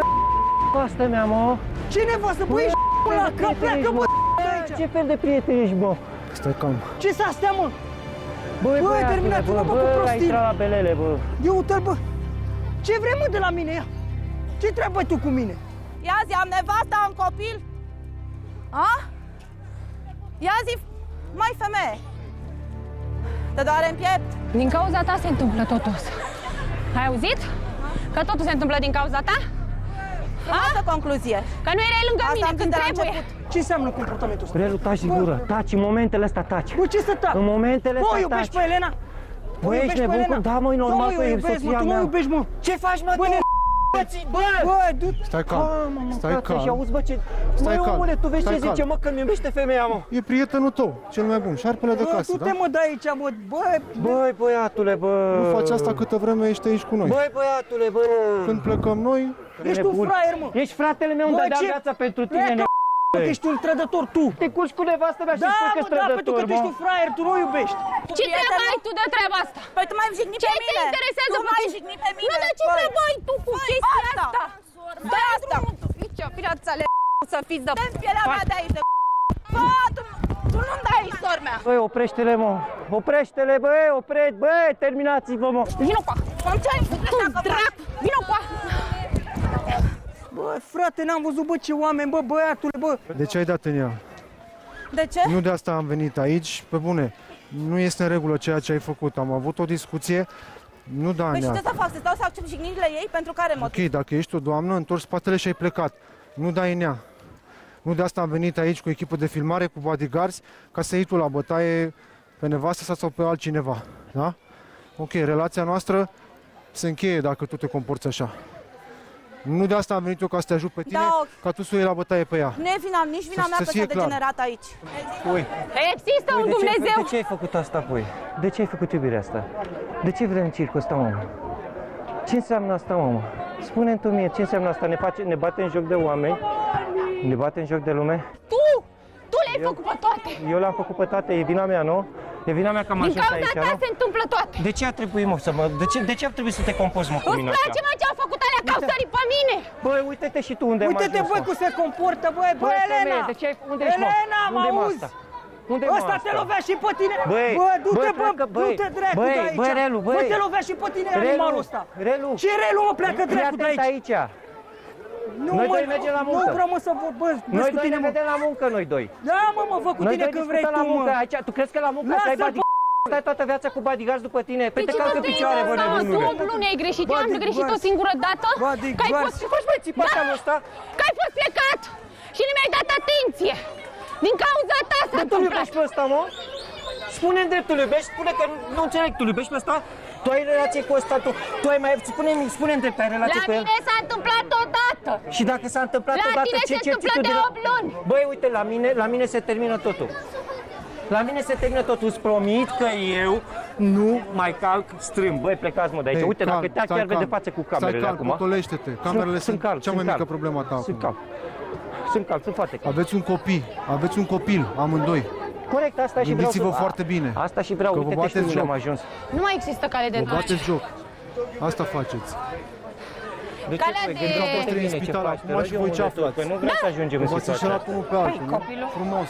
Nevastă mea, mă! Ce nevastă, bă, ești, bă, la Ce cap, fel de pleacă, prieten bă, ești, de aici. Ce fel de prieten ești, bă? Stai calm. Ce s-a astea, mă? Băi, Bă, băiatule, terminați-mă, bă, bă, cu bă, ai prostii. intrat la belele, bă. Ia uite-l, bă. Ce vrei mă de la mine? Ia. Ce treabă ai tu cu mine? Ia zi, am nevasta, am copil? A? Ia zi, mai femeie. Te doare în piept? Din cauza ta se întâmplă totul ăsta. Ai auzit? Că totul se întâmplă din cauza ta? Frumoasă concluzie. Că nu erai lângă Asta mine am zis când de la trebuie. început. Ce înseamnă comportamentul ăsta? Relu, taci din Bă. gură. Taci, în momentele astea taci. Bă, ce să tac? În momentele Bă, astea iubești taci. pe Elena? Bă, ești iubești pe nebun Elena? cu... Da, mă, e normal Da, mă, că eu e iubesc, mă, soția tu mă mea. iubești, mă. Ce faci, mă, Bă, tu? Ne- Bă! Bă, du Stai calm, Calm, mă, stai frate, și calm. auzi, bă, ce... Stai Măi, calm, omule, tu vezi stai ce zice, calm. mă, că mi iubește femeia, mă. E prietenul tău, cel mai bun, șarpele de Bă, casă, du-te da? mă de aici, bă, bă, Băi, băiatule, bă... Nu faci asta câtă vreme ești aici cu noi. Băi, băiatule, bă... Când plecăm noi, ești un nebun. fraier, mă. Ești fratele meu, îmi Bă, dădea ce- viața pentru Pleacă, tine, ne... Bă, că ești un trădător, tu. Te culci cu nevastă mea și Da, spui că mă, ești da, pentru că trădător, tu ești mă. un fraier, tu nu o iubești. Ce treabă ai tu de treaba asta? Păi tu mai jigni Ce pe te mine. interesează Tu pe mai tine? jigni pe mine. Nu, dar ce Băi. treabă ai tu cu Băi, chestia asta. asta? Dă asta. Fiți o viața le să fiți de... Dă-mi pielea mea de aici, de Bă, tu, tu nu-mi dai sor mea. Băi, oprește-le, mă. Oprește-le, băi, opreți, băi, terminați-vă, mă. Vino cu Cum ce ai făcut Tu, dacă drac! Vino cu Bă, frate, n-am văzut, bă, ce oameni, bă, băiatule, bă. de ce ai dat în ea? De ce? Nu de asta am venit aici, pe bune. Nu este în regulă ceea ce ai făcut. Am avut o discuție, nu da în Păi și ea. ce să fac? Să stau să accept jignirile ei? Pentru care motiv? Ok, dacă ești o doamnă, întorci spatele și ai plecat. Nu dai în ea. Nu de asta am venit aici cu echipă de filmare, cu bodyguards, ca să iei tu la bătaie pe nevastă sau pe altcineva. Da? Ok, relația noastră se încheie dacă tu te comporți așa. Nu de asta am venit eu ca să te ajut pe tine, Da, ok. ca tu să o iei la bătaie pe ea. Nu e vina, nici vina Să- mea să că fie s-a clar. degenerat aici. Pui. Există Pui, un de ce, ai- Dumnezeu! de ce ai făcut asta, pui? De ce ai făcut iubirea asta? De ce vrei în circul ăsta, mă? Ce înseamnă asta, mă? Spune-mi tu mie, ce înseamnă asta? Ne, face, ne bate în joc de oameni? Ne bate în joc de lume? Tu! Tu le-ai făcut pe toate! Eu l-am făcut pe toate, e vina mea, nu? E vina mea că am Din ajuns cauza aici, ta nu? se întâmplă toate! De ce a trebuit, mă, să mă... De ce, de ce a trebuit să te comporți, mă, cu Îți mine place, așa? mă, ce a făcut alea că au sărit pe mine? Băi, uite-te și tu unde am Uite-te, ajuns, băi, mă. cum se comportă, băi, băi, Băi, Elena! femeie, de ce ai... Unde ești, mă? Elena, mă Unde-i, mă, auzi? asta? Unde-i, mă, Ăsta te asta? lovea și pe tine! Băi, bă, du-te, băi, bă, pleacă, băi, du-te dracu băi, de aici! băi, Relu, băi. Bă, te lovea și pe tine Relu, animalul ăsta! Relu. Ce Relu, mă, pleacă Fii dracu de atent aici! aici. Nu, Noi mă, doi mergem la muncă. Nu vreau, mă, să vorbesc Noi cu doi tine, ne mă! vedem la muncă, noi doi. Da, mă, mă, fă cu Noi tine doi când vrei discutăm tu, la muncă. mă! Aici, tu crezi că la muncă Lasă-l, ai body... Stai toată viața cu bodyguards după tine? Păi te Deci calcă tu picioare, bă, Tu nebunule. o lună ai greșit, eu am Bodyguards. greșit o singură dată? Că ai Bodyguards. fost... Ce faci, băi, țipat Da. anul ăsta? Că ai fost plecat și nu mi-ai dat atenție! Din cauza ta s-a Dar tu întâmplat! iubești pe ăsta, mă? Spune-mi dreptul, iubești? Spune că nu, nu înțeleg, tu iubești pe ăsta? Tu ai relație cu ăsta, tu, tu ai mai... Spune-mi, spune-mi drept, ai relație La cu el? mine s-a întâmplat odată! Și dacă s-a întâmplat La odată, tine ce se ce întâmplă ții tu de la- 8 luni. Băi, uite, la mine, la mine se termină totul. La mine se termină totul, îți promit că eu nu mai calc strâmb. Băi, plecați mă de aici. Ei, Uite, calm, dacă te stai chiar vede calm. față cu Stai camerele calm, acum. potolește-te. Camerele sunt, calm, cea mai sunt mică calm. problemă a ta Sunt acum. calm. Sunt calm, sunt foarte calm. Aveți un copil, aveți un copil, amândoi. Corect, asta și vreau Gândiți-vă să... foarte bine. Asta și vreau, Că vă uite-te și tu bateți unde am joc. ajuns. Nu mai există cale de Vă întoarcere. bateți joc. Asta faceți. De ce, Calea păi, de- gândește Au fost trei în bine ce spital faci, acum te rog și eu, voi ce omule, tu, aflați? Că nu vreau să ajungem în V-ați situația înșelat asta. unul pe altul, nu? copilul. Frumos.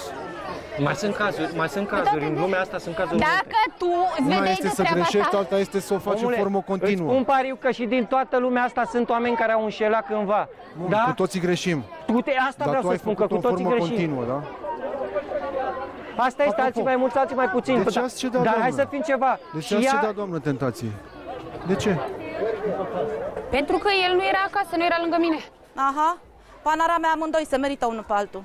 Mai sunt cazuri, mai sunt cazuri. În lumea asta sunt cazuri multe. Dacă tu îți Una vedeai este de să treaba greșești, ta, alta este să o faci în Omule, formă Îți continuă. spun pariu că și din toată lumea asta sunt oameni care au înșelat cândva. Bun, da? Cu toții greșim. Tu te, asta Dar vreau tu să ai spun, că făcut-o cu în toții formă greșim. continuă, da? Asta este, Apropo, alții mai mulți, alții mai puțini. de ce Dar- ați cedat, Dar hai doamnă? să fim ceva. De ce și ați ea, cedat, doamnă, tentației? De ce? pentru că el nu era acasă, nu era lângă mine. Aha. Panara mea amândoi se merită unul pe altul.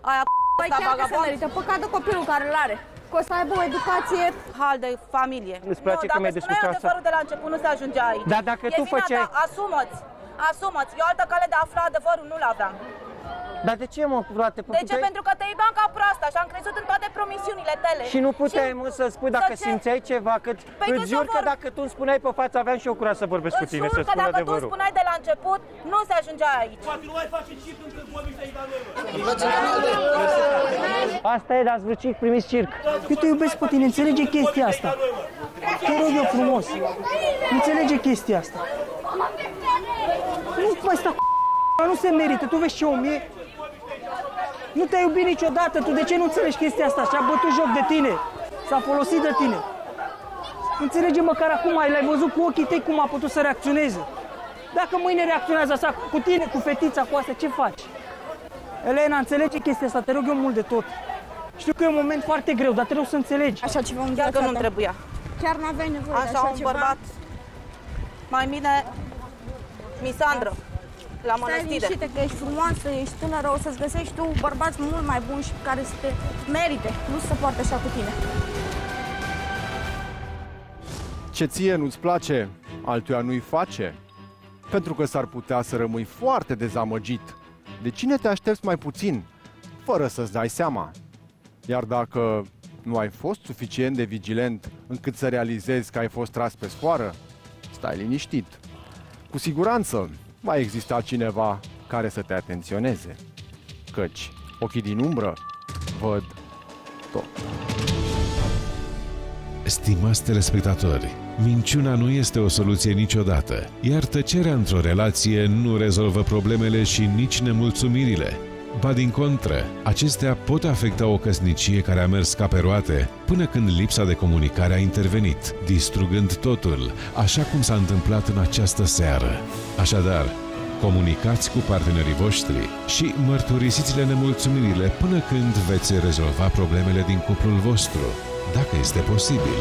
Aia Păi ăsta chiar că se vagabond, merită, păcat de copilul care îl are. Că o să aibă o educație hal de familie. Îți place nu, că dacă mi-ai spuneai descris asta? adevărul de la început, nu se ajungea aici. Dar dacă e tu vina făceai- Ta, asumă-ți. Asumă-ți. Eu altă cale de a afla adevărul nu l-aveam. Dar de ce, mă, frate? De ce? Pentru că te iubeam ca proasta și am crezut în toate promisiunile tale. Și nu puteai, mă, să spui dacă Să ce? simțeai ceva, că Păi îți tu să jur că vor- dacă tu îmi spuneai pe față, aveam și eu curaj să vorbesc cu Îți tine, jur să că spun dacă tu adevărul. spuneai de la început, nu se ajungea aici. Asta e, dați vreo circ, primiți circ. Eu te iubesc pe tine, înțelege chestia asta. Te rog eu frumos. Înțelege chestia asta. Nu mai sta cu nu se merită, tu vezi ce om e? Nu te-a iubit niciodată, tu de ce nu înțelegi chestia asta? Și-a bătut joc de tine, s-a folosit de tine. Înțelege măcar acum, ai l-ai văzut cu ochii tăi cum a putut să reacționeze. Dacă mâine reacționează așa cu tine, cu fetița, cu asta, ce faci? Elena, înțelege chestia asta, te rog eu mult de tot. Știu că e un moment foarte greu, dar trebuie să înțelegi. Așa ceva în Chiar viața că nu ta. trebuia. Chiar n-aveai nevoie de Așa, așa un ceva. bărbat mai bine Misandră, la Stai mănăstire. liniștită că ești frumoasă, ești tânără, o să-ți găsești tu bărbați mult mai buni și care să te merite, nu să se poarte așa cu tine. Ce ție nu-ți place, altuia nu-i face. Pentru că s-ar putea să rămâi foarte dezamăgit. De cine te aștepți mai puțin, fără să-ți dai seama. Iar dacă nu ai fost suficient de vigilent încât să realizezi că ai fost tras pe sfoară, stai liniștit. Cu siguranță va exista cineva care să te atenționeze. Căci ochii din umbră văd tot. Stimați telespectatori, minciuna nu este o soluție niciodată, iar tăcerea într-o relație nu rezolvă problemele și nici nemulțumirile. Ba din contră, acestea pot afecta o căsnicie care a mers ca pe roate până când lipsa de comunicare a intervenit, distrugând totul, așa cum s-a întâmplat în această seară. Așadar, comunicați cu partenerii voștri și mărturisiți-le nemulțumirile până când veți rezolva problemele din cuplul vostru, dacă este posibil.